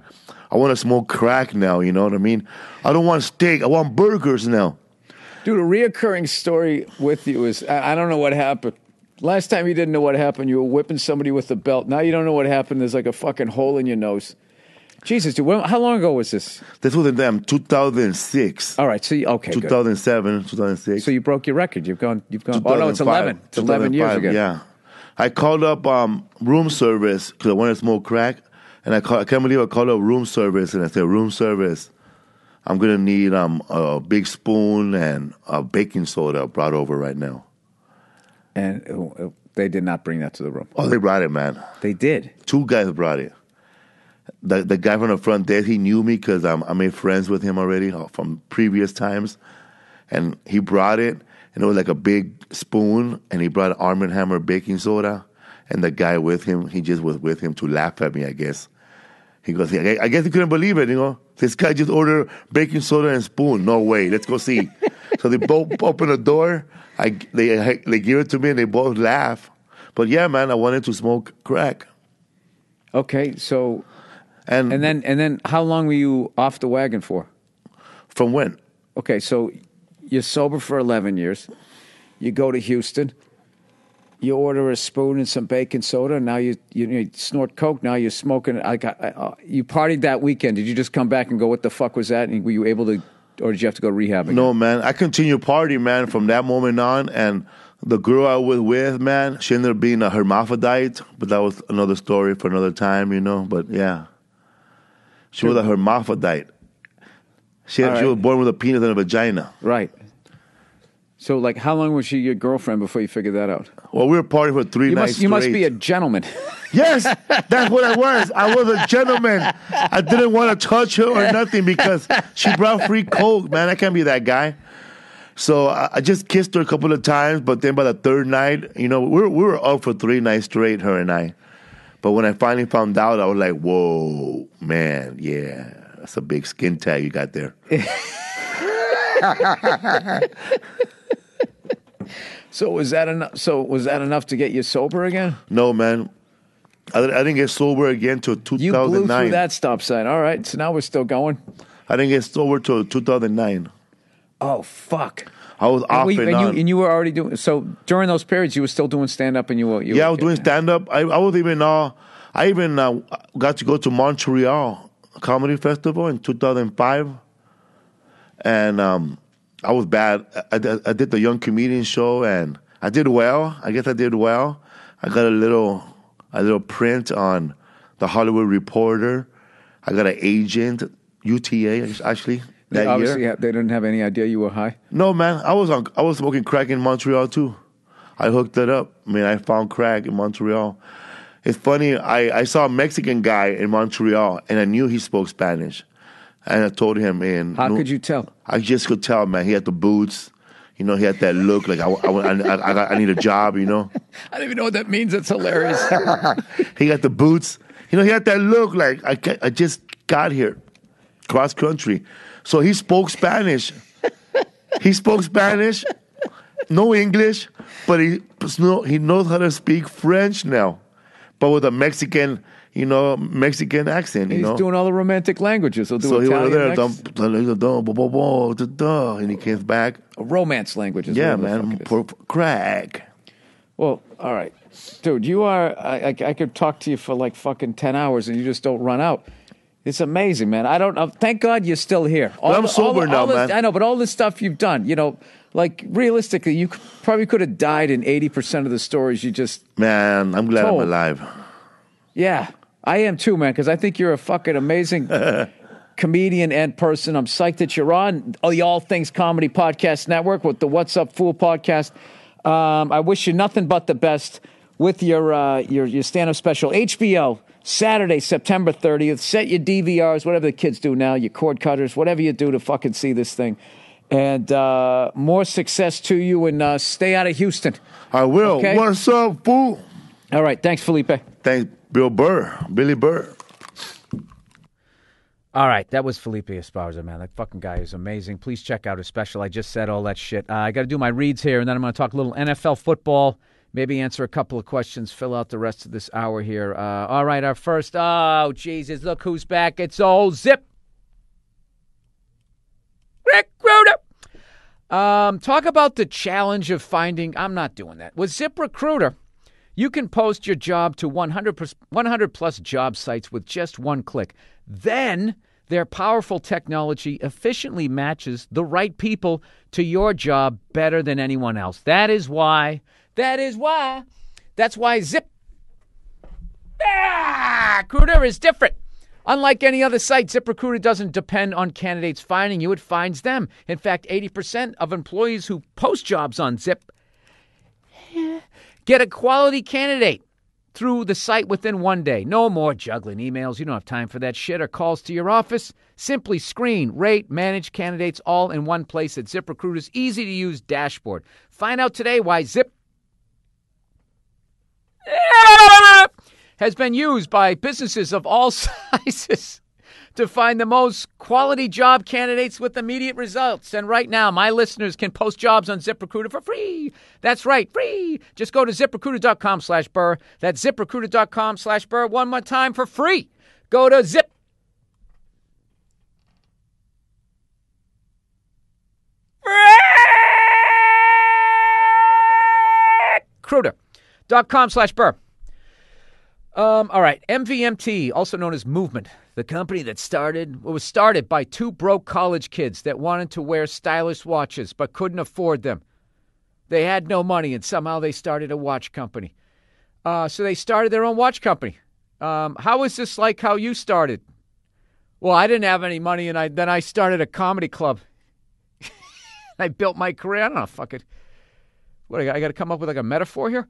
I want to smoke crack now. You know what I mean? I don't want steak. I want burgers now. Dude, a reoccurring story with you is I, I don't know what happened. Last time you didn't know what happened, you were whipping somebody with a belt. Now you don't know what happened. There's like a fucking hole in your nose. Jesus, dude, when, how long ago was this? This was in them 2006, All right, so you, okay, good. 2007, 2006. So you broke your record. You've gone. You've gone. Oh no, it's 2005, eleven. It's eleven years ago. Yeah, I called up um, room service because I wanted to smoke crack, and I call, I can't believe I called up room service and I said, "Room service, I'm gonna need um, a big spoon and a baking soda brought over right now." And uh, they did not bring that to the room. Oh, they brought it, man. They did. Two guys brought it. The the guy from the front desk, he knew me because um, I made friends with him already uh, from previous times, and he brought it, and it was like a big spoon, and he brought Arm and Hammer baking soda, and the guy with him, he just was with him to laugh at me, I guess. He goes, I I guess he couldn't believe it, you know. This guy just ordered baking soda and spoon. No way. Let's go see. so they both open the door. I they they give it to me and they both laugh. But yeah, man, I wanted to smoke crack. Okay, so And, and then and then how long were you off the wagon for? from when? Okay, so you're sober for 11 years. You go to Houston. You order a spoon and some baking soda. Now you you, you snort coke. Now you're smoking. I got, I, uh, you partied that weekend. Did you just come back and go, "What the fuck was that?" And were you able to, or did you have to go to rehab? Again? No, man. I continued party, man, from that moment on. And the girl I was with, man, she ended up being a hermaphrodite, but that was another story for another time, you know. But yeah, she was a hermaphrodite. She, All she was born with a penis and a vagina. Right. So, like, how long was she your girlfriend before you figured that out? Well, we were partying for three You nights must you must be a gentleman. Yes, that's what I was. I was a gentleman. I didn't want to touch her or nothing because she brought free coke, man. I can't be that guy. So I, I just kissed her a couple of times, but then by the third night, you know, we were, we were up for three nights straight, her and I. But when I finally found out, I was like, whoa, man, yeah, that's a big skin tag you got there. so was that enough? So was that enough to get you sober again? No, man. I, I didn't get sober again till 2009. You blew through that stop sign. All right. So now we're still going. I didn't get sober till 2009. Oh fuck. I was off Wait, and, and, you, on. and you were already doing so during those periods. You were still doing stand up, and you were you Yeah, I was doing stand up. I, I was even uh, I even uh, got to go to Montreal Comedy Festival in 2005, and um, I was bad. I, I, I did the young comedian show, and I did well. I guess I did well. I got a little a little print on the Hollywood Reporter. I got an agent, UTA actually They that obviously year. they didn't have any idea you were high. No, man, I was on. I was smoking crack in Montreal too. I hooked it up. I mean, I found crack in Montreal. It's funny. I, I saw a Mexican guy in Montreal, and I knew he spoke Spanish. And I told him, "And How could you tell? I just could tell, man. He had the boots. You know, he had that look. Like I, I, I, I, I need a job. You know, I don't even know what that means. It's hilarious. he got the boots. You know, he had that look. Like I, I just got here, cross country. So he spoke Spanish. he spoke Spanish, no English, but he he knows how to speak French now, but with a Mexican, you know, Mexican accent. You He's know, doing all the romantic languages. He'll do so he Italian was there, and he came back. romance languages. Yeah, man, fuck it is. for, for crack. Well, all right, dude. You are. I, I, I could talk to you for like fucking ten hours, and you just don't run out. It's amazing, man. I don't know. Thank God you're still here. All I'm the- all sober the- now, all this- man. I know, but all the stuff you've done, you know, like realistically, you probably could have died in eighty percent of the stories you just. Man, I'm glad Told. I'm alive. Yeah, I am too, man. Because I think you're a fucking amazing comedian and person. I'm psyched that you're on the All Things Comedy Podcast Network with the What's Up Fool podcast. Um, I wish you nothing but the best with your uh, your your stand up special HBO Saturday September 30th. Set your DVRs, whatever the kids do now, your cord cutters, whatever you do to fucking see this thing. And uh, more success to you, and uh, stay out of Houston. I will. Okay. What's up, fool? All right, thanks, Felipe. Thanks, Bill Burr, Billy Burr. All right, that was Felipe Esparza, man. That fucking guy is amazing. Please check out his special. I just said all that shit. Uh, I got to do my reads here, and then I'm going to talk a little NFL football, maybe answer a couple of questions, fill out the rest of this hour here. Uh, all right, our first. Oh, Jesus, look who's back. It's old Zip. Recruiter. Um, talk about the challenge of finding. I'm not doing that. With Zip Recruiter, you can post your job to 100, 100 plus job sites with just one click. Then their powerful technology efficiently matches the right people to your job better than anyone else. That is why, that is why, that's why Zip Ah, Recruiter is different. Unlike any other site, ZipRecruiter doesn't depend on candidates finding you, it finds them. In fact, 80% of employees who post jobs on Zip get a quality candidate through the site within one day. No more juggling emails. You don't have time for that shit or calls to your office. Simply screen, rate, manage candidates all in one place at ZipRecruiter's easy to use dashboard. Find out today why Zip has been used by businesses of all sizes to find the most quality job candidates with immediate results. And right now, my listeners can post jobs on ZipRecruiter for free. That's right, free. Just go to ziprecruiter.com slash burr. That's ziprecruiter.com slash burr. One more time for free. Go to zip. Recruiter.com slash burr. Um, all right, MVMT, also known as Movement, the company that started was started by two broke college kids that wanted to wear stylish watches but couldn't afford them. They had no money, and somehow they started a watch company. Uh, so they started their own watch company. Um, how is this like how you started? Well, I didn't have any money, and I then I started a comedy club. I built my career. I don't know, fuck it. What I got to come up with like a metaphor here.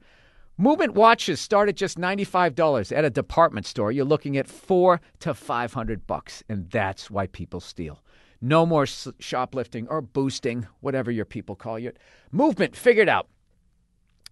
Movement watches start at just $95 at a department store. You're looking at 4 to 500 bucks, and that's why people steal. No more shoplifting or boosting, whatever your people call it. Movement figured out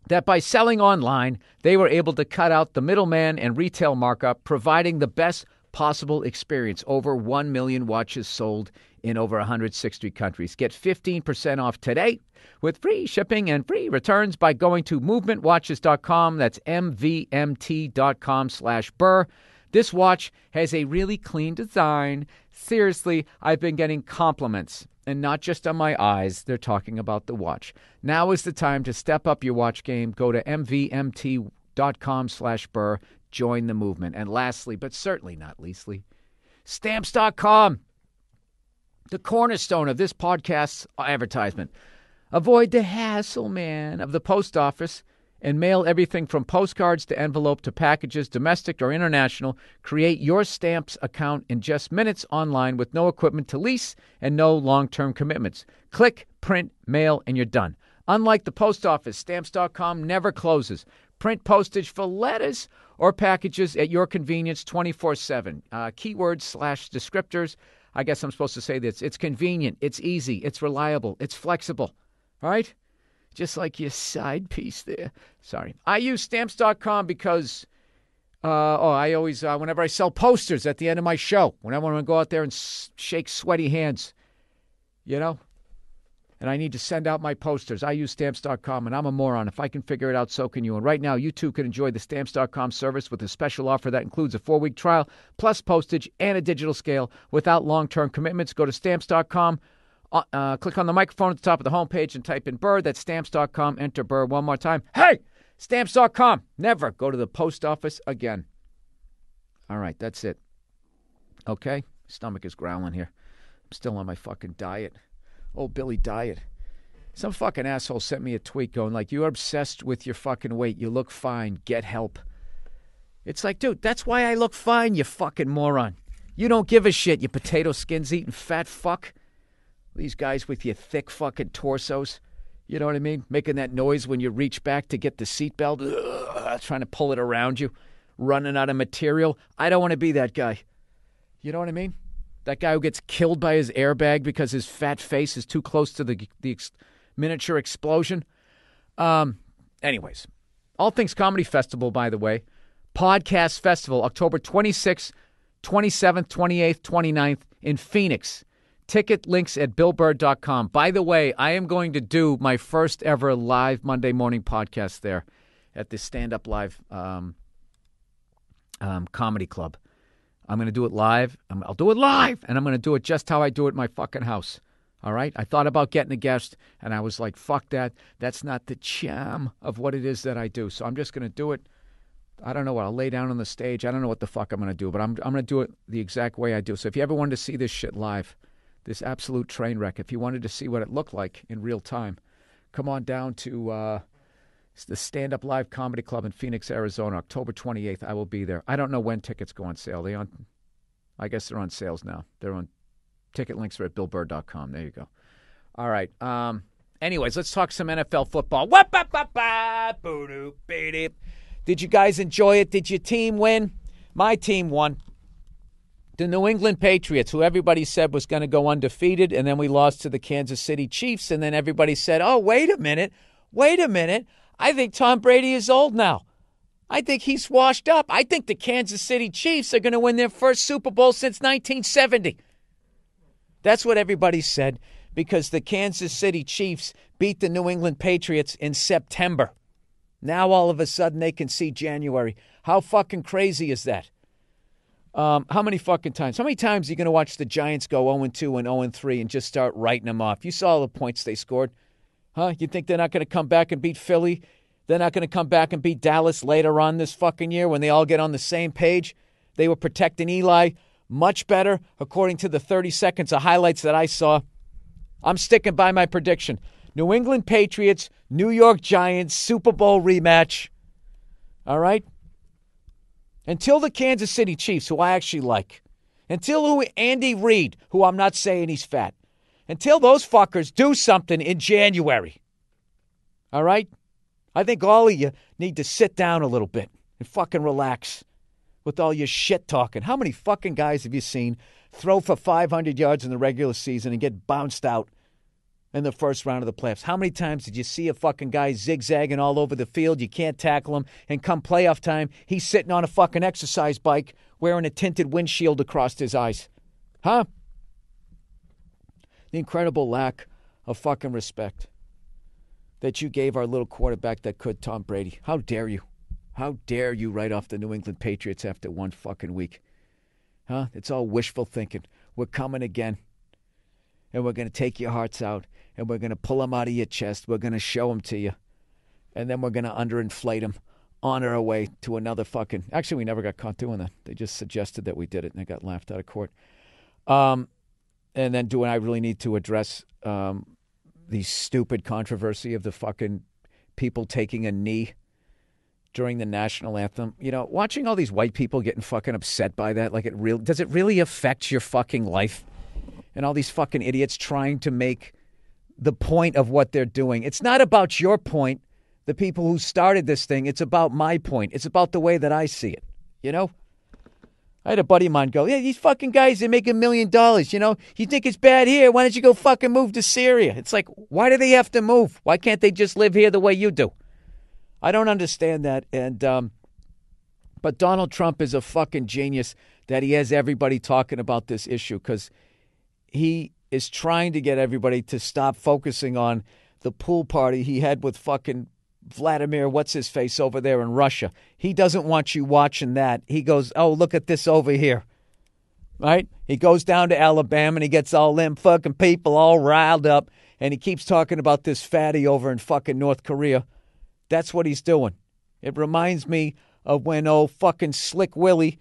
that by selling online, they were able to cut out the middleman and retail markup, providing the best possible experience. Over 1 million watches sold in over 160 countries. Get 15% off today with free shipping and free returns by going to movementwatches.com. That's mvmt.com slash burr. This watch has a really clean design. Seriously, I've been getting compliments, and not just on my eyes. They're talking about the watch. Now is the time to step up your watch game. Go to mvmt.com slash burr. Join the movement. And lastly, but certainly not leastly, stamps.com, the cornerstone of this podcast's advertisement. Avoid the hassle, man, of the post office and mail everything from postcards to envelope to packages, domestic or international. Create your stamps account in just minutes online with no equipment to lease and no long term commitments. Click, print, mail, and you're done. Unlike the post office, stamps.com never closes. Print postage for letters or packages at your convenience 24 7. Uh, keywords slash descriptors. I guess I'm supposed to say this. It's convenient, it's easy, it's reliable, it's flexible. All right? Just like your side piece there. Sorry. I use stamps.com because, uh, oh, I always, uh, whenever I sell posters at the end of my show, when I want to go out there and s- shake sweaty hands, you know, and I need to send out my posters. I use stamps.com and I'm a moron. If I can figure it out, so can you. And right now, you too can enjoy the stamps.com service with a special offer that includes a four week trial, plus postage and a digital scale without long term commitments. Go to stamps.com. Uh, uh, click on the microphone at the top of the homepage and type in Burr. That's stamps.com. Enter Burr one more time. Hey, stamps.com. Never go to the post office again. All right, that's it. Okay, stomach is growling here. I'm still on my fucking diet old Billy Diet. Some fucking asshole sent me a tweet going like, "You're obsessed with your fucking weight. You look fine. Get help." It's like, dude, that's why I look fine. You fucking moron. You don't give a shit. You potato skins eating fat fuck. These guys with your thick fucking torsos. You know what I mean? Making that noise when you reach back to get the seatbelt, trying to pull it around you, running out of material. I don't want to be that guy. You know what I mean? That guy who gets killed by his airbag because his fat face is too close to the the ex- miniature explosion. Um, anyways, All Things Comedy Festival, by the way, Podcast Festival, October 26th, 27th, 28th, 29th in Phoenix. Ticket links at billburr.com. By the way, I am going to do my first ever live Monday morning podcast there at the Stand Up Live um, um, Comedy Club. I'm going to do it live. i will do it live, and I'm going to do it just how I do it in my fucking house. All right. I thought about getting a guest, and I was like, "Fuck that. That's not the charm of what it is that I do." So I'm just going to do it. I don't know what I'll lay down on the stage. I don't know what the fuck I'm going to do, but I'm I'm going to do it the exact way I do. So if you ever wanted to see this shit live, this absolute train wreck, if you wanted to see what it looked like in real time, come on down to. Uh, it's the Stand Up Live Comedy Club in Phoenix, Arizona, October 28th. I will be there. I don't know when tickets go on sale. They on, I guess they're on sales now. They're on ticket links are at billburr.com. There you go. All right. Um, anyways, let's talk some NFL football. Did you guys enjoy it? Did your team win? My team won. The New England Patriots, who everybody said was going to go undefeated, and then we lost to the Kansas City Chiefs, and then everybody said, oh, wait a minute, wait a minute. I think Tom Brady is old now. I think he's washed up. I think the Kansas City Chiefs are going to win their first Super Bowl since 1970. That's what everybody said because the Kansas City Chiefs beat the New England Patriots in September. Now all of a sudden they can see January. How fucking crazy is that? Um, how many fucking times? How many times are you going to watch the Giants go 0 2 and 0 3 and just start writing them off? You saw the points they scored. Huh? You think they're not going to come back and beat Philly? They're not going to come back and beat Dallas later on this fucking year when they all get on the same page? They were protecting Eli much better, according to the 30 seconds of highlights that I saw. I'm sticking by my prediction. New England Patriots, New York Giants, Super Bowl rematch. All right? Until the Kansas City Chiefs, who I actually like, until who Andy Reid, who I'm not saying he's fat, until those fuckers do something in January. All right? I think all of you need to sit down a little bit and fucking relax with all your shit talking. How many fucking guys have you seen throw for 500 yards in the regular season and get bounced out in the first round of the playoffs? How many times did you see a fucking guy zigzagging all over the field? You can't tackle him. And come playoff time, he's sitting on a fucking exercise bike wearing a tinted windshield across his eyes. Huh? The incredible lack of fucking respect that you gave our little quarterback that could, Tom Brady. How dare you? How dare you write off the New England Patriots after one fucking week? Huh? It's all wishful thinking. We're coming again. And we're going to take your hearts out and we're going to pull them out of your chest. We're going to show them to you. And then we're going to underinflate them on our way to another fucking. Actually, we never got caught doing that. They just suggested that we did it and they got laughed out of court. Um, and then, do I really need to address um, the stupid controversy of the fucking people taking a knee during the national anthem? You know, watching all these white people getting fucking upset by that, like it real does it really affect your fucking life? And all these fucking idiots trying to make the point of what they're doing. It's not about your point, the people who started this thing. It's about my point. It's about the way that I see it. You know? I had a buddy of mine go, Yeah, these fucking guys, they make a million dollars. You know, you think it's bad here? Why don't you go fucking move to Syria? It's like, why do they have to move? Why can't they just live here the way you do? I don't understand that. And, um, but Donald Trump is a fucking genius that he has everybody talking about this issue because he is trying to get everybody to stop focusing on the pool party he had with fucking Vladimir, what's his face over there in Russia. He doesn't want you watching that. He goes, oh, look at this over here. Right? He goes down to Alabama and he gets all them fucking people all riled up and he keeps talking about this fatty over in fucking North Korea. That's what he's doing. It reminds me of when old fucking Slick Willie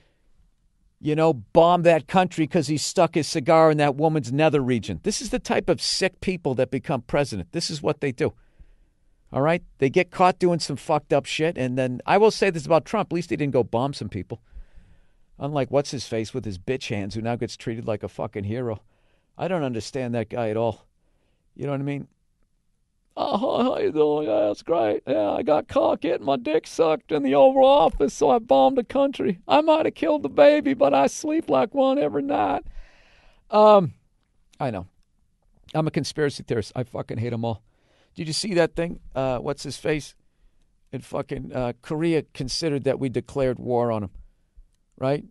you know, bomb that country because he stuck his cigar in that woman's nether region. This is the type of sick people that become president. This is what they do. All right? They get caught doing some fucked up shit. And then I will say this about Trump. At least he didn't go bomb some people. Unlike what's his face with his bitch hands, who now gets treated like a fucking hero. I don't understand that guy at all. You know what I mean? Oh, how you doing? Yeah, that's great. Yeah, I got caught getting my dick sucked in the Oval Office, so I bombed the country. I might have killed the baby, but I sleep like one every night. Um, I know. I'm a conspiracy theorist. I fucking hate them all. Did you see that thing? Uh, what's his face? In fucking uh, Korea considered that we declared war on them, right?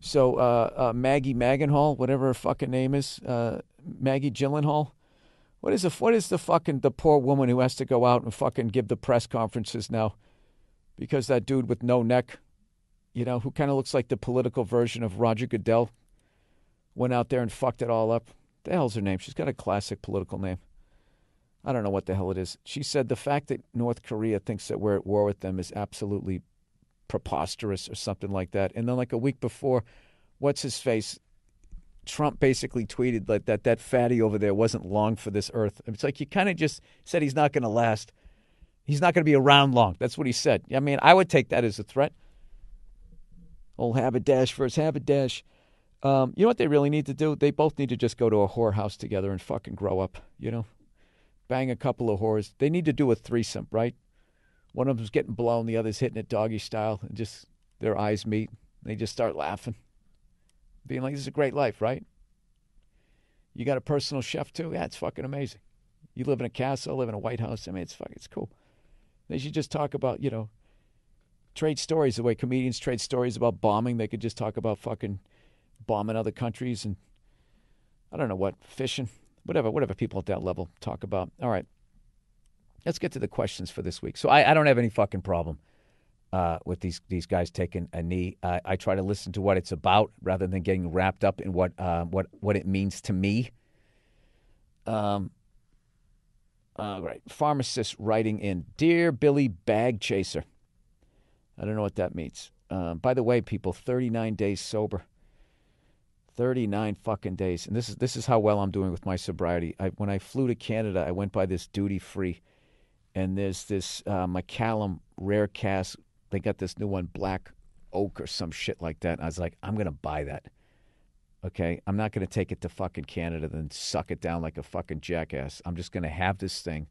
So uh, uh Maggie Magenhall, whatever her fucking name is, uh, Maggie Gyllenhaal what is the what is the fucking the poor woman who has to go out and fucking give the press conferences now because that dude with no neck, you know, who kind of looks like the political version of Roger Goodell, went out there and fucked it all up. The hell's her name? She's got a classic political name. I don't know what the hell it is. She said the fact that North Korea thinks that we're at war with them is absolutely preposterous or something like that. And then like a week before, what's his face? Trump basically tweeted like that that fatty over there wasn't long for this earth. It's like you kind of just said he's not going to last. He's not going to be around long. That's what he said. I mean, I would take that as a threat. Old Haberdash versus Haberdash. Um, you know what they really need to do? They both need to just go to a whorehouse together and fucking grow up. You know, bang a couple of whores. They need to do a threesome, right? One of them's getting blown, the other's hitting it doggy style, and just their eyes meet. They just start laughing being like, this is a great life, right? You got a personal chef too? Yeah, it's fucking amazing. You live in a castle, live in a White House. I mean, it's fucking, it's cool. They should just talk about, you know, trade stories the way comedians trade stories about bombing. They could just talk about fucking bombing other countries and I don't know what, fishing, whatever, whatever people at that level talk about. All right. Let's get to the questions for this week. So I, I don't have any fucking problem uh, with these these guys taking a knee. Uh, I try to listen to what it's about rather than getting wrapped up in what uh, what what it means to me. Um. All right, pharmacist writing in, dear Billy Bag Chaser. I don't know what that means. Um, by the way, people, 39 days sober. 39 fucking days. And this is this is how well I'm doing with my sobriety. I, when I flew to Canada, I went by this duty free, and there's this uh, Macallan rare cask. They got this new one, Black Oak or some shit like that. And I was like, I'm gonna buy that. Okay, I'm not gonna take it to fucking Canada then suck it down like a fucking jackass. I'm just gonna have this thing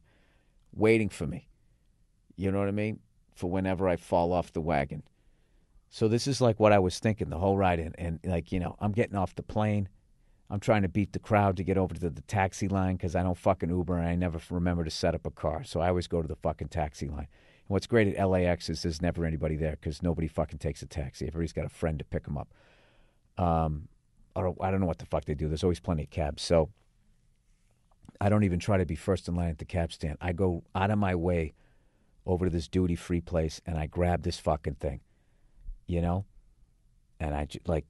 waiting for me. You know what I mean? For whenever I fall off the wagon. So this is like what I was thinking the whole ride, and, and like you know, I'm getting off the plane. I'm trying to beat the crowd to get over to the taxi line because I don't fucking Uber and I never remember to set up a car. So I always go to the fucking taxi line. And what's great at LAX is there's never anybody there because nobody fucking takes a taxi. Everybody's got a friend to pick them up. Um, I don't, I don't know what the fuck they do. There's always plenty of cabs. So I don't even try to be first in line at the cab stand. I go out of my way over to this duty free place and I grab this fucking thing you know? And I like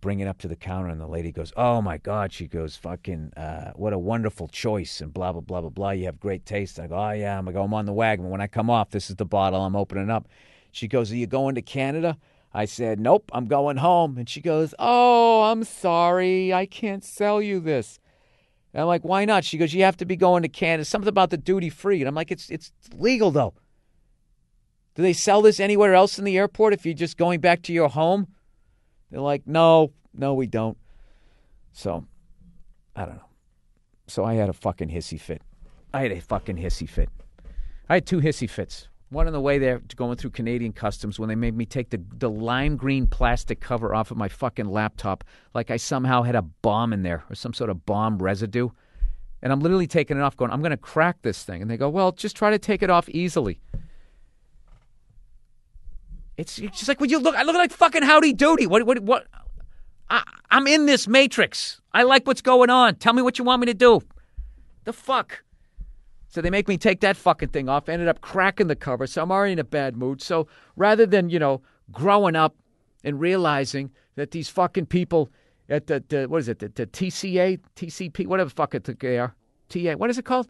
bring it up to the counter, and the lady goes, "Oh my God!" She goes, "Fucking, uh, what a wonderful choice!" And blah blah blah blah blah. You have great taste. I go, "Oh yeah." I'm like, "I'm on the wagon." When I come off, this is the bottle I'm opening up. She goes, "Are you going to Canada?" I said, "Nope, I'm going home." And she goes, "Oh, I'm sorry, I can't sell you this." And I'm like, "Why not?" She goes, "You have to be going to Canada. Something about the duty free." And I'm like, "It's it's legal though." Do they sell this anywhere else in the airport if you're just going back to your home? They're like, no, no, we don't. So, I don't know. So I had a fucking hissy fit. I had a fucking hissy fit. I had two hissy fits. One on the way there, going through Canadian customs, when they made me take the, the lime green plastic cover off of my fucking laptop, like I somehow had a bomb in there or some sort of bomb residue. And I'm literally taking it off, going, I'm going to crack this thing. And they go, well, just try to take it off easily. It's just like, would you look? I look like fucking Howdy Doody. What? What? What? I, I'm in this matrix. I like what's going on. Tell me what you want me to do. The fuck. So they make me take that fucking thing off. ended up cracking the cover, so I'm already in a bad mood. So rather than you know growing up and realizing that these fucking people at the, the what is it the, the TCA TCP whatever the fuck it they are TA what is it called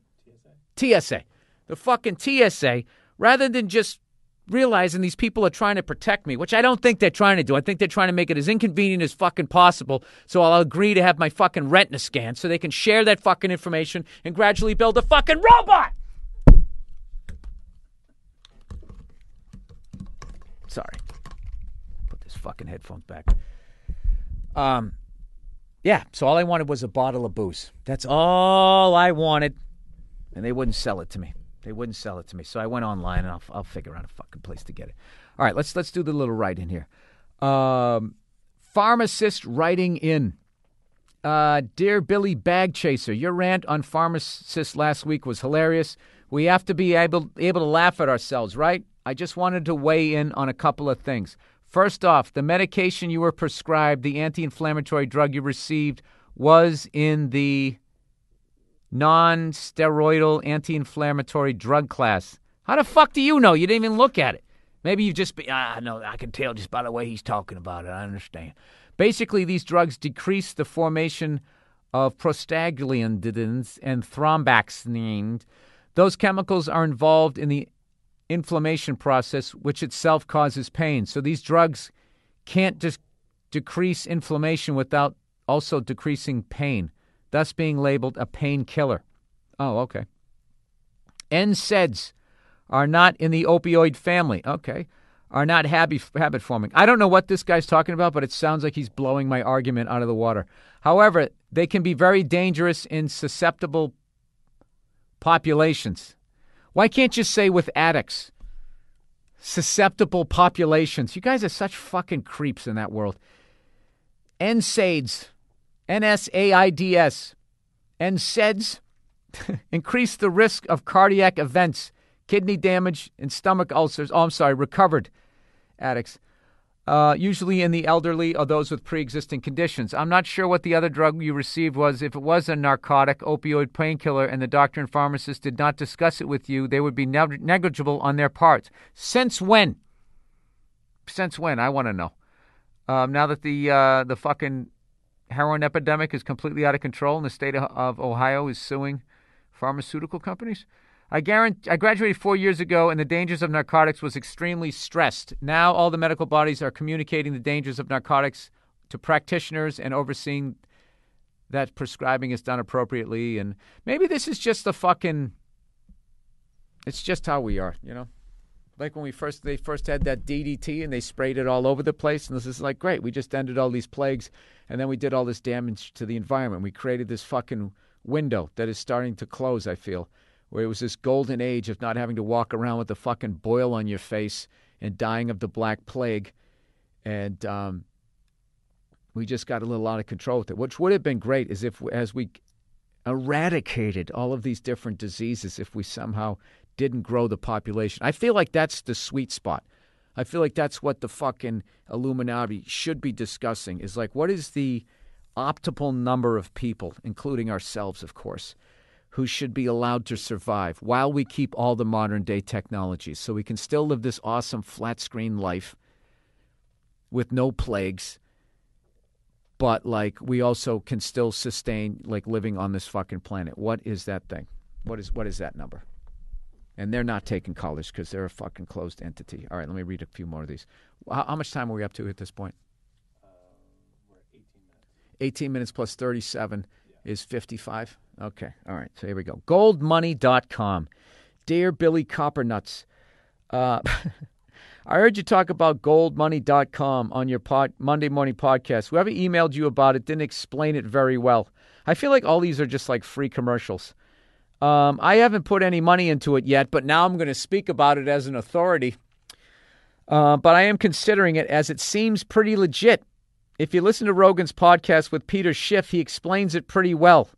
TSA TSA the fucking TSA rather than just realizing these people are trying to protect me, which I don't think they're trying to do. I think they're trying to make it as inconvenient as fucking possible so I'll agree to have my fucking retina scanned so they can share that fucking information and gradually build a fucking robot. Sorry. Put this fucking headphones back. Um yeah, so all I wanted was a bottle of booze. That's all I wanted. And they wouldn't sell it to me. They wouldn't sell it to me, so I went online and I'll, I'll figure out a fucking place to get it. All right, let's let's do the little write in here. Um, pharmacist writing in. Uh, dear Billy Bag Chaser, your rant on pharmacists last week was hilarious. We have to be able able to laugh at ourselves, right? I just wanted to weigh in on a couple of things. First off, the medication you were prescribed, the anti-inflammatory drug you received, was in the non steroidal anti inflammatory drug class. How the fuck do you know? You didn't even look at it. Maybe you've just be, ah, no, I can tell just by the way he's talking about it. I understand. Basically, these drugs decrease the formation of prostaglandins and thromboxane. Those chemicals are involved in the inflammation process, which itself causes pain. So these drugs can't just decrease inflammation without also decreasing pain thus being labeled a painkiller. Oh, okay. NSAIDs are not in the opioid family. Okay. Are not habit, habit forming. I don't know what this guy's talking about, but it sounds like he's blowing my argument out of the water. However, they can be very dangerous in susceptible populations. Why can't you say with addicts? Susceptible populations. You guys are such fucking creeps in that world. NSAIDs NSAIDs, and SAIDs increase the risk of cardiac events, kidney damage, and stomach ulcers. Oh, I'm sorry, recovered addicts. Uh, usually in the elderly or those with pre existing conditions. I'm not sure what the other drug you received was. If it was a narcotic, opioid, painkiller, and the doctor and pharmacist did not discuss it with you, they would be neg- negligible on their parts. Since when? Since when? I want to know. Um, now that the uh, the fucking heroin epidemic is completely out of control and the state of, Ohio is suing pharmaceutical companies. I guarantee I graduated four years ago, and the dangers of narcotics was extremely stressed. Now all the medical bodies are communicating the dangers of narcotics to practitioners and overseeing that prescribing is done appropriately. And maybe this is just the fucking. It's just how we are, you know. Like when we first they first had that DDT and they sprayed it all over the place, and this is like great. We just ended all these plagues, and then we did all this damage to the environment. We created this fucking window that is starting to close. I feel where it was this golden age of not having to walk around with a fucking boil on your face and dying of the Black Plague. And um, we just got a little out of control with it, which would have been great is if, as we eradicated all of these different diseases, if we somehow didn't grow the population. I feel like that's the sweet spot. I feel like that's what the fucking Illuminati should be discussing is like, what is the optimal number of people, including ourselves, of course, who should be allowed to survive while we keep all the modern day technologies so we can still live this awesome flat screen life with no plagues but like we also can still sustain like living on this fucking planet what is that thing what is what is that number and they're not taking callers because they're a fucking closed entity all right let me read a few more of these how, how much time are we up to at this point uh, 18 minutes plus 37 yeah. is 55 Okay. All right. So here we go. Goldmoney.com. Dear Billy Coppernuts, uh, I heard you talk about goldmoney.com on your pod, Monday morning podcast. Whoever emailed you about it didn't explain it very well. I feel like all these are just like free commercials. Um, I haven't put any money into it yet, but now I'm going to speak about it as an authority. Uh, but I am considering it as it seems pretty legit. If you listen to Rogan's podcast with Peter Schiff, he explains it pretty well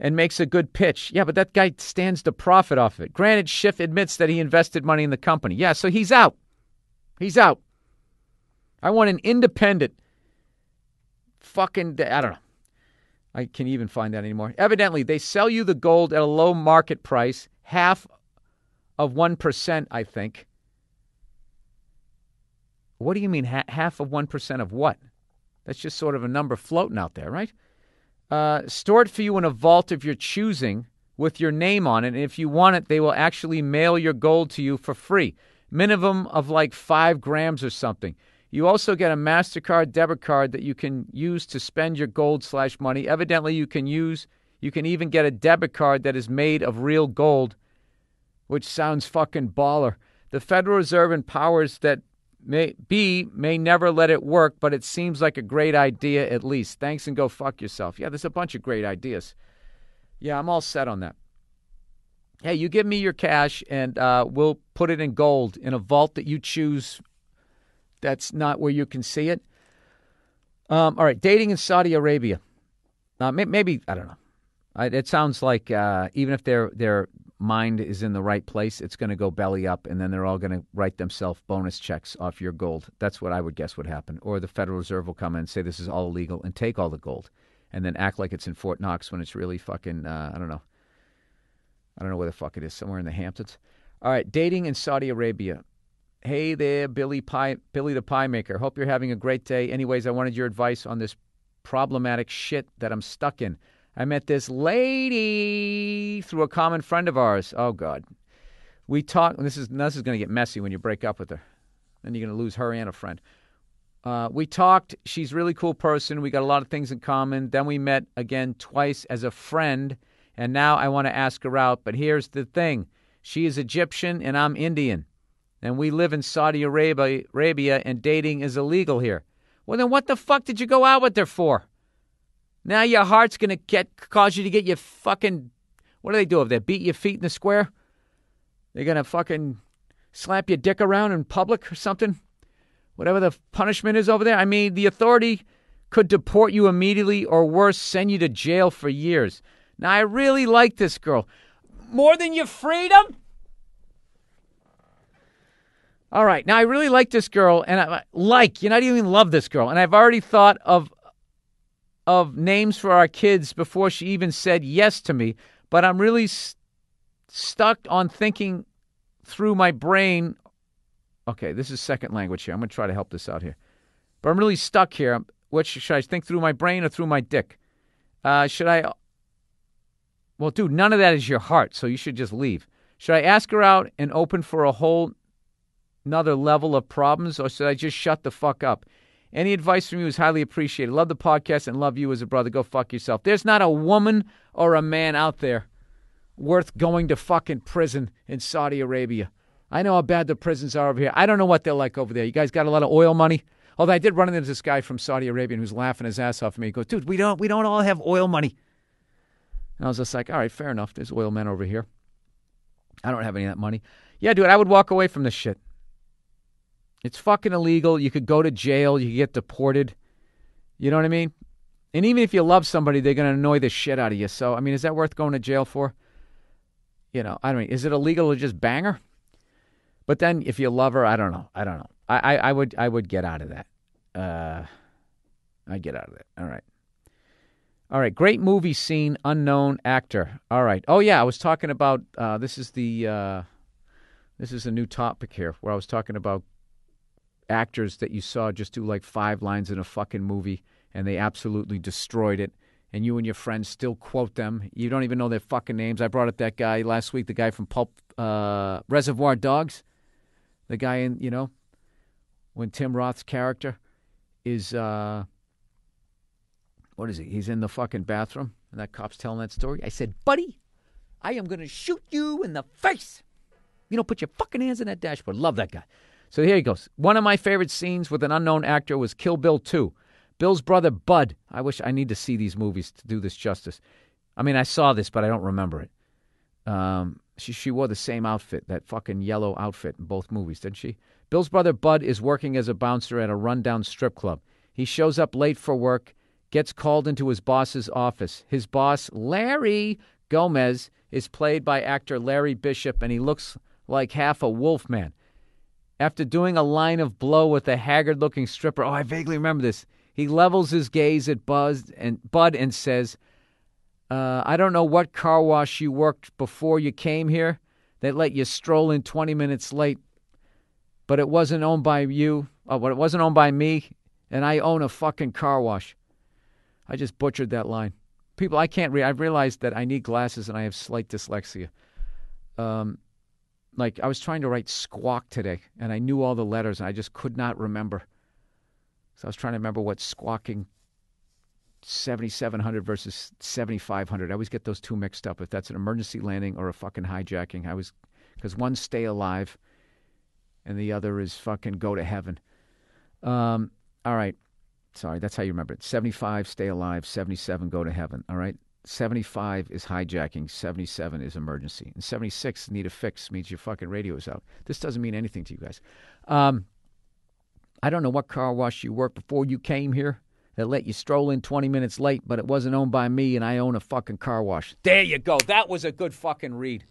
and makes a good pitch. Yeah, but that guy stands to profit off it. Granted, Schiff admits that he invested money in the company. Yeah, so he's out. He's out. I want an independent fucking, I don't know. I can't even find that anymore. Evidently, they sell you the gold at a low market price, half of 1%, I think. What do you mean, half of 1% of what? That's just sort of a number floating out there, right? uh, store it for you in a vault of your choosing with your name on it. And if you want it, they will actually mail your gold to you for free. Minimum of like five grams or something. You also get a MasterCard debit card that you can use to spend your gold slash money. Evidently, you can use, you can even get a debit card that is made of real gold, which sounds fucking baller. The Federal Reserve and powers that May, B may never let it work, but it seems like a great idea at least. Thanks and go fuck yourself. Yeah, there's a bunch of great ideas. Yeah, I'm all set on that. Hey, you give me your cash and uh, we'll put it in gold in a vault that you choose. That's not where you can see it. Um, all right, dating in Saudi Arabia. Uh, maybe I don't know. It sounds like uh, even if they're they're mind is in the right place, it's going to go belly up, and then they're all going to write themselves bonus checks off your gold. That's what I would guess would happen. Or the Federal Reserve will come in and say this is all illegal and take all the gold, and then act like it's in Fort Knox when it's really fucking uh, I don't know. I don't know where the fuck it is. Somewhere in the Hamptons. All right, dating in Saudi Arabia. Hey there, Billy Pie, Billy the Pie Maker. Hope you're having a great day. Anyways, I wanted your advice on this problematic shit that I'm stuck in. I met this lady through a common friend of ours. Oh God, we talked. This is this is going to get messy when you break up with her. Then you're going to lose her and a friend. Uh, we talked. She's a really cool person. We got a lot of things in common. Then we met again twice as a friend, and now I want to ask her out. But here's the thing: she is Egyptian and I'm Indian, and we live in Saudi Arabia, Arabia, and dating is illegal here. Well, then what the fuck did you go out with her for? Now your heart's to get cause you to get your fucking. What do they do if they beat your feet in the square? They're to fucking slap your dick around in public or something? Whatever the punishment is over there. I mean, the authority could deport you immediately or worse, send you to jail for years. Now, I really like this girl. More than your freedom? All right. Now I really like this girl, and I like you not even love this girl, and I've already thought of of names for our kids before she even said yes to me. But I'm really st- stuck on thinking through my brain. Okay, this is second language here. I'm going to try to help this out here, but I'm really stuck here. What should I think through my brain or through my dick? Uh, should I? Well, dude, none of that is your heart, so you should just leave. Should I ask her out and open for a whole another level of problems, or should I just shut the fuck up? Any advice from you is highly appreciated. Love the podcast and love you as a brother. Go fuck yourself. There's not a woman or a man out there worth going to fucking prison in Saudi Arabia. I know how bad the prisons are over here. I don't know what they're like over there. You guys got a lot of oil money? Although I did run into this guy from Saudi Arabia who's laughing his ass off at me. He goes, dude, we don't we don't all have oil money. And I was just like, all right, fair enough. There's oil men over here. I don't have any of that money. Yeah, dude, I would walk away from this shit. It's fucking illegal. You could go to jail. You could get deported. You know what I mean? And even if you love somebody, they're going to annoy the shit out of you. So, I mean, is that worth going to jail for? You know, I don't mean, is it illegal to just bang her? But then if you love her, I don't know. I don't know. I, I, I would I would get out of that. Uh, I get out of that. All right. All right. Great movie scene, unknown actor. All right. Oh yeah, I was talking about. Uh, this is the. Uh, this is a new topic here, where I was talking about actors that you saw just do like five lines in a fucking movie and they absolutely destroyed it. And you and your friends still quote them. You don't even know their fucking names. I brought up that guy last week, the guy from Pulp uh, Reservoir Dogs. The guy in, you know, when Tim Roth's character is, uh, what is he? He's in the fucking bathroom and that cop's telling that story. I said, buddy, I am going to shoot you in the face. You know, put your fucking hands in that dashboard. Love that guy. So here he goes. One of my favorite scenes with an unknown actor was Kill Bill 2. Bill's brother, Bud. I wish I need to see these movies to do this justice. I mean, I saw this, but I don't remember it. Um, she, she wore the same outfit, that fucking yellow outfit in both movies, didn't she? Bill's brother, Bud, is working as a bouncer at a rundown strip club. He shows up late for work, gets called into his boss's office. His boss, Larry Gomez, is played by actor Larry Bishop, and he looks like half a wolf man. After doing a line of blow with a haggard looking stripper, oh, I vaguely remember this. He levels his gaze at Buzz and Bud and says, uh, I don't know what car wash you worked before you came here that let you stroll in 20 minutes late, but it wasn't owned by you. Oh, but it wasn't owned by me, and I own a fucking car wash. I just butchered that line. People, I can't read. I've realized that I need glasses and I have slight dyslexia. Um, like I was trying to write squawk today and I knew all the letters and I just could not remember. So I was trying to remember what squawking 7700 versus 7500. I always get those two mixed up if that's an emergency landing or a fucking hijacking. I was cuz one stay alive and the other is fucking go to heaven. Um all right. Sorry, that's how you remember it. 75 stay alive, 77 go to heaven, all right? 75 is hijacking, 77 is emergency, and 76 need a fix means your fucking radio is out. This doesn't mean anything to you guys. Um, I don't know what car wash you worked before you came here that let you stroll in 20 minutes late, but it wasn't owned by me, and I own a fucking car wash. There you go. That was a good fucking read.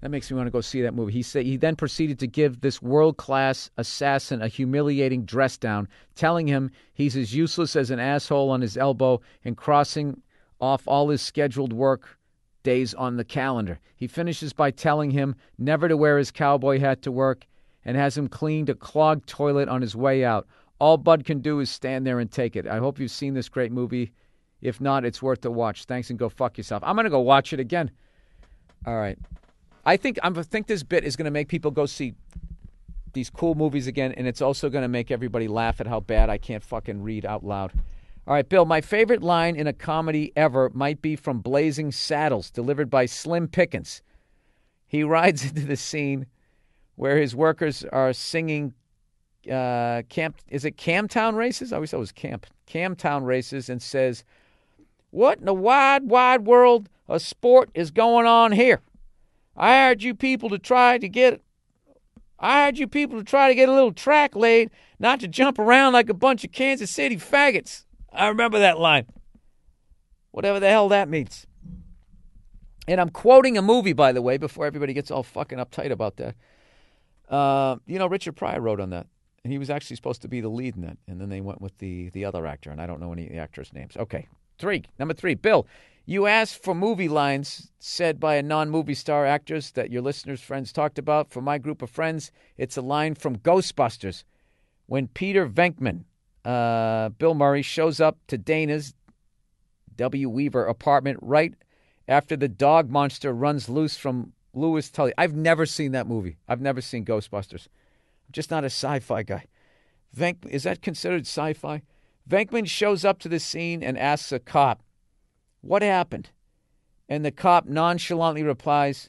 That makes me want to go see that movie. He said he then proceeded to give this world-class assassin a humiliating dress down, telling him he's as useless as an asshole on his elbow and crossing off all his scheduled work days on the calendar. He finishes by telling him never to wear his cowboy hat to work and has him cleaned a clogged toilet on his way out. All Bud can do is stand there and take it. I hope you've seen this great movie. If not, it's worth the watch. Thanks and go fuck yourself. I'm going to go watch it again. All right. I think I think this bit is going to make people go see these cool movies again, and it's also going to make everybody laugh at how bad I can't fucking read out loud. All right, Bill, my favorite line in a comedy ever might be from Blazing Saddles, delivered by Slim Pickens. He rides into the scene where his workers are singing uh, camp. Is it Camptown races? I always thought it was camp Camptown races, and says, "What in the wide, wide world of sport is going on here?" I hired you people to try to get I hired you people to try to get a little track laid, not to jump around like a bunch of Kansas City faggots. I remember that line. Whatever the hell that means. And I'm quoting a movie, by the way, before everybody gets all fucking uptight about that. Uh, you know, Richard Pryor wrote on that, and he was actually supposed to be the lead in that, and then they went with the the other actor, and I don't know any of the actors' names. Okay, three, number three, Bill. You asked for movie lines said by a non-movie star actors that your listeners' friends talked about. For my group of friends, it's a line from Ghostbusters when Peter Venkman, uh, Bill Murray, shows up to Dana's W. Weaver apartment right after the dog monster runs loose from Louis Tully. I've never seen that movie. I've never seen Ghostbusters. I'm just not a sci-fi guy. Venk, is that considered sci-fi? Venkman shows up to the scene and asks a cop, "What happened?" And the cop nonchalantly replies,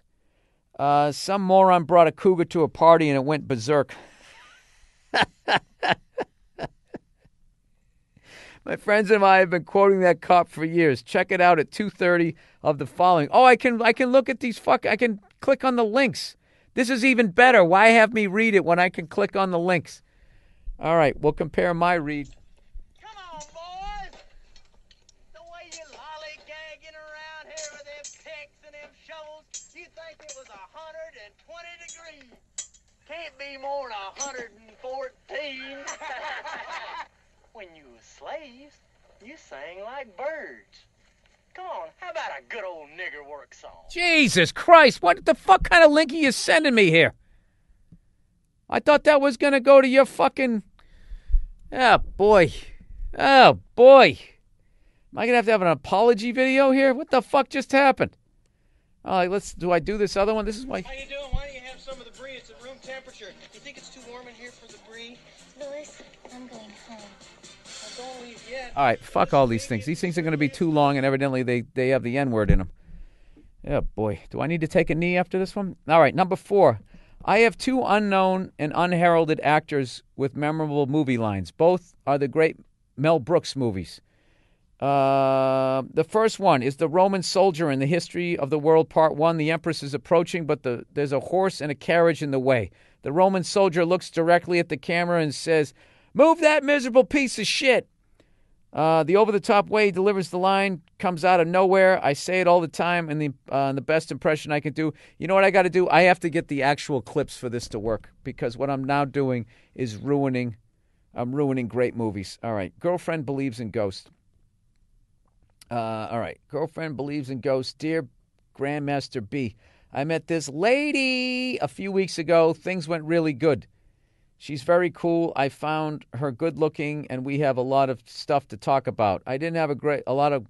uh, "Some moron brought a cougar to a party and it went berserk." My friends and I have been quoting that cop for years. Check it out at 2:30 of the following. Oh, I can I can look at these fuck I can click on the links. This is even better. Why have me read it when I can click on the links? All right, we'll compare my read. Can't be more than 114. when you was slaves, you sang like birds. Come on, how about a good old nigger work song? Jesus Christ, what the fuck kind of link are you sending me here? I thought that was going to go to your fucking. Oh, boy. Oh, boy. Am I going to have to have an apology video here? What the fuck just happened? All right, let's. Do I do this other one? This is my. How you doing? Why don't you have some of the brie? It's at room temperature. You think it's too warm in here for the brie? Louis, I'm going home. Don't leave yet. All right, fuck all these things. These things are going to be too long, and evidently they, they have the N word in them. Yeah, boy. Do I need to take a knee after this one? All right, number four. I have two unknown and unheralded actors with memorable movie lines. Both are the great Mel Brooks movies. Uh, the first one is the Roman soldier in the history of the world, part one. The empress is approaching, but the, there's a horse and a carriage in the way. The Roman soldier looks directly at the camera and says, Move that miserable piece of shit. Uh, the over the top way he delivers the line comes out of nowhere. I say it all the time, and the uh, the best impression I can do. You know what I got to do? I have to get the actual clips for this to work because what I'm now doing is ruining. I'm ruining great movies. All right, girlfriend believes in ghosts. Uh, all right, girlfriend believes in ghosts. Dear Grandmaster B, I met this lady a few weeks ago. Things went really good. She's very cool. I found her good looking, and we have a lot of stuff to talk about. I didn't have a great, a lot of,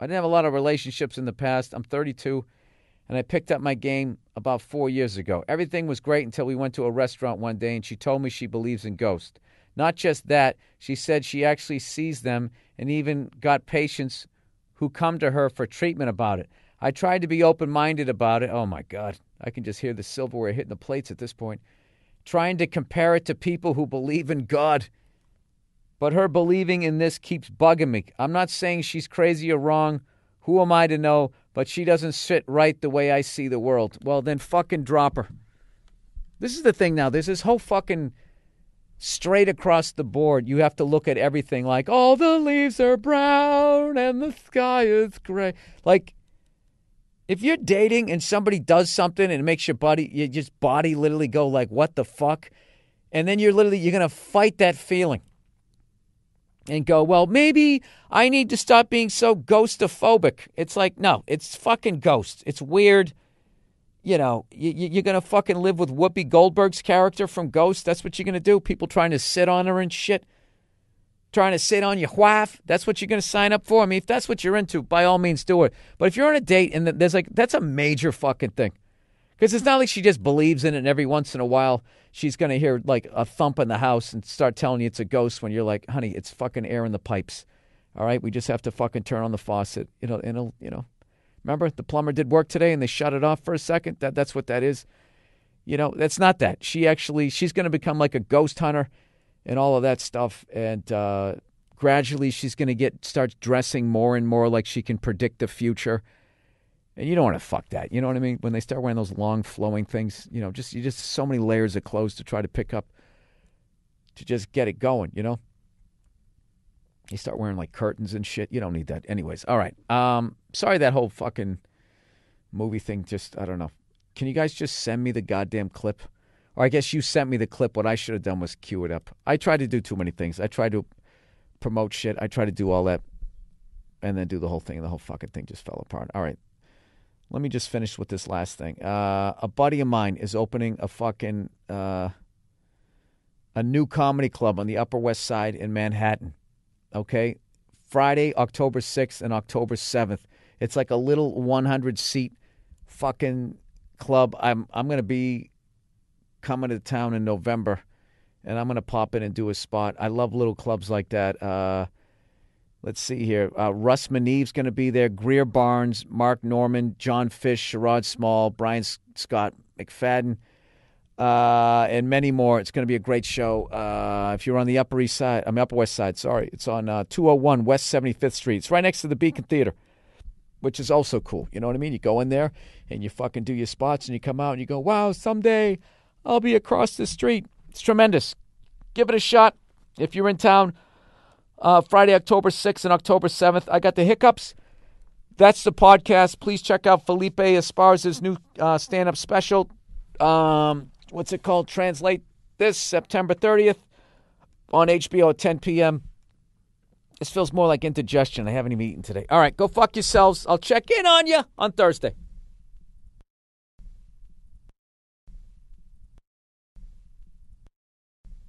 I didn't have a lot of relationships in the past. I'm 32, and I picked up my game about four years ago. Everything was great until we went to a restaurant one day, and she told me she believes in ghosts. Not just that, she said she actually sees them, and even got patients who come to her for treatment about it. I tried to be open minded about it. Oh my God, I can just hear the silverware hitting the plates at this point trying to compare it to people who believe in God. But her believing in this keeps bugging me. I'm not saying she's crazy or wrong. Who am I to know? But she doesn't sit right the way I see the world. Well, then fucking drop her. This is the thing now. There's this whole fucking straight across the board. You have to look at everything like all the leaves are brown and the sky is gray. Like, if you're dating and somebody does something and it makes your body, you just body literally go like, "What the fuck," and then you're literally you're gonna fight that feeling and go, "Well, maybe I need to stop being so ghostophobic." It's like, no, it's fucking ghost. It's weird. You know, you, you're gonna fucking live with Whoopi Goldberg's character from Ghost. That's what you're gonna do. People trying to sit on her and shit trying to sit on your wife, that's what you're going to sign up for. I mean, if that's what you're into, by all means do it. But if you're on a date and there's like, that's a major fucking thing. Because it's not like she just believes in it and every once in a while she's going to hear like a thump in the house and start telling you it's a ghost when you're like, honey, it's fucking air in the pipes. All right, we just have to fucking turn on the faucet. You know, and it'll, you know, remember the plumber did work today and they shut it off for a second. That that's what that is. You know, that's not that. She actually she's going to become like a ghost hunter and all of that stuff. And uh, gradually, she's going to get start dressing more and more like she can predict the future. And you don't want to fuck that. You know what I mean? When they start wearing those long flowing things, you know, just you just so many layers of clothes to try to pick up to just get it going. You know. You start wearing like curtains and shit. You don't need that. Anyways, all right. Um, sorry that whole fucking movie thing. Just I don't know. Can you guys just send me the goddamn clip? Or I guess you sent me the clip. What I should have done was cue it up. I tried to do too many things. I tried to promote shit. I tried to do all that and then do the whole thing, and the whole fucking thing just fell apart. All right. Let me just finish with this last thing. Uh, a buddy of mine is opening a fucking uh, a new comedy club on the Upper West Side in Manhattan. Okay, Friday, October sixth and October seventh. It's like a little 100 seat fucking club. I'm I'm gonna be coming to town in November, and I'm gonna pop in and do a spot. I love little clubs like that. Uh, let's see here. Uh, Russ Meneve's going to be there. Greer Barnes, Mark Normand, Jon Fisch, Sherrod Small, Brian Scott McFadden, uh, and many more. It's going to be a great show. Uh, if you're on the Upper East Side, I mean Upper West Side. Sorry, it's on uh, 201 West 75th Street. It's right next to the Beacon Theater. Which is also cool. You know what I mean? You go in there and you fucking do your spots and you come out and you go, wow, someday I'll be across the street. It's tremendous. Give it a shot. If you're in town, uh, Friday, October 6th and October 7th. I got the hiccups. That's the podcast. Please check out Felipe Esparza's new uh, stand up special. Um, what's it called? Translate this September 30th on HBO at 10 p.m. This feels more like indigestion. I haven't even eaten today. All right, go fuck yourselves. I'll check in on you on Thursday.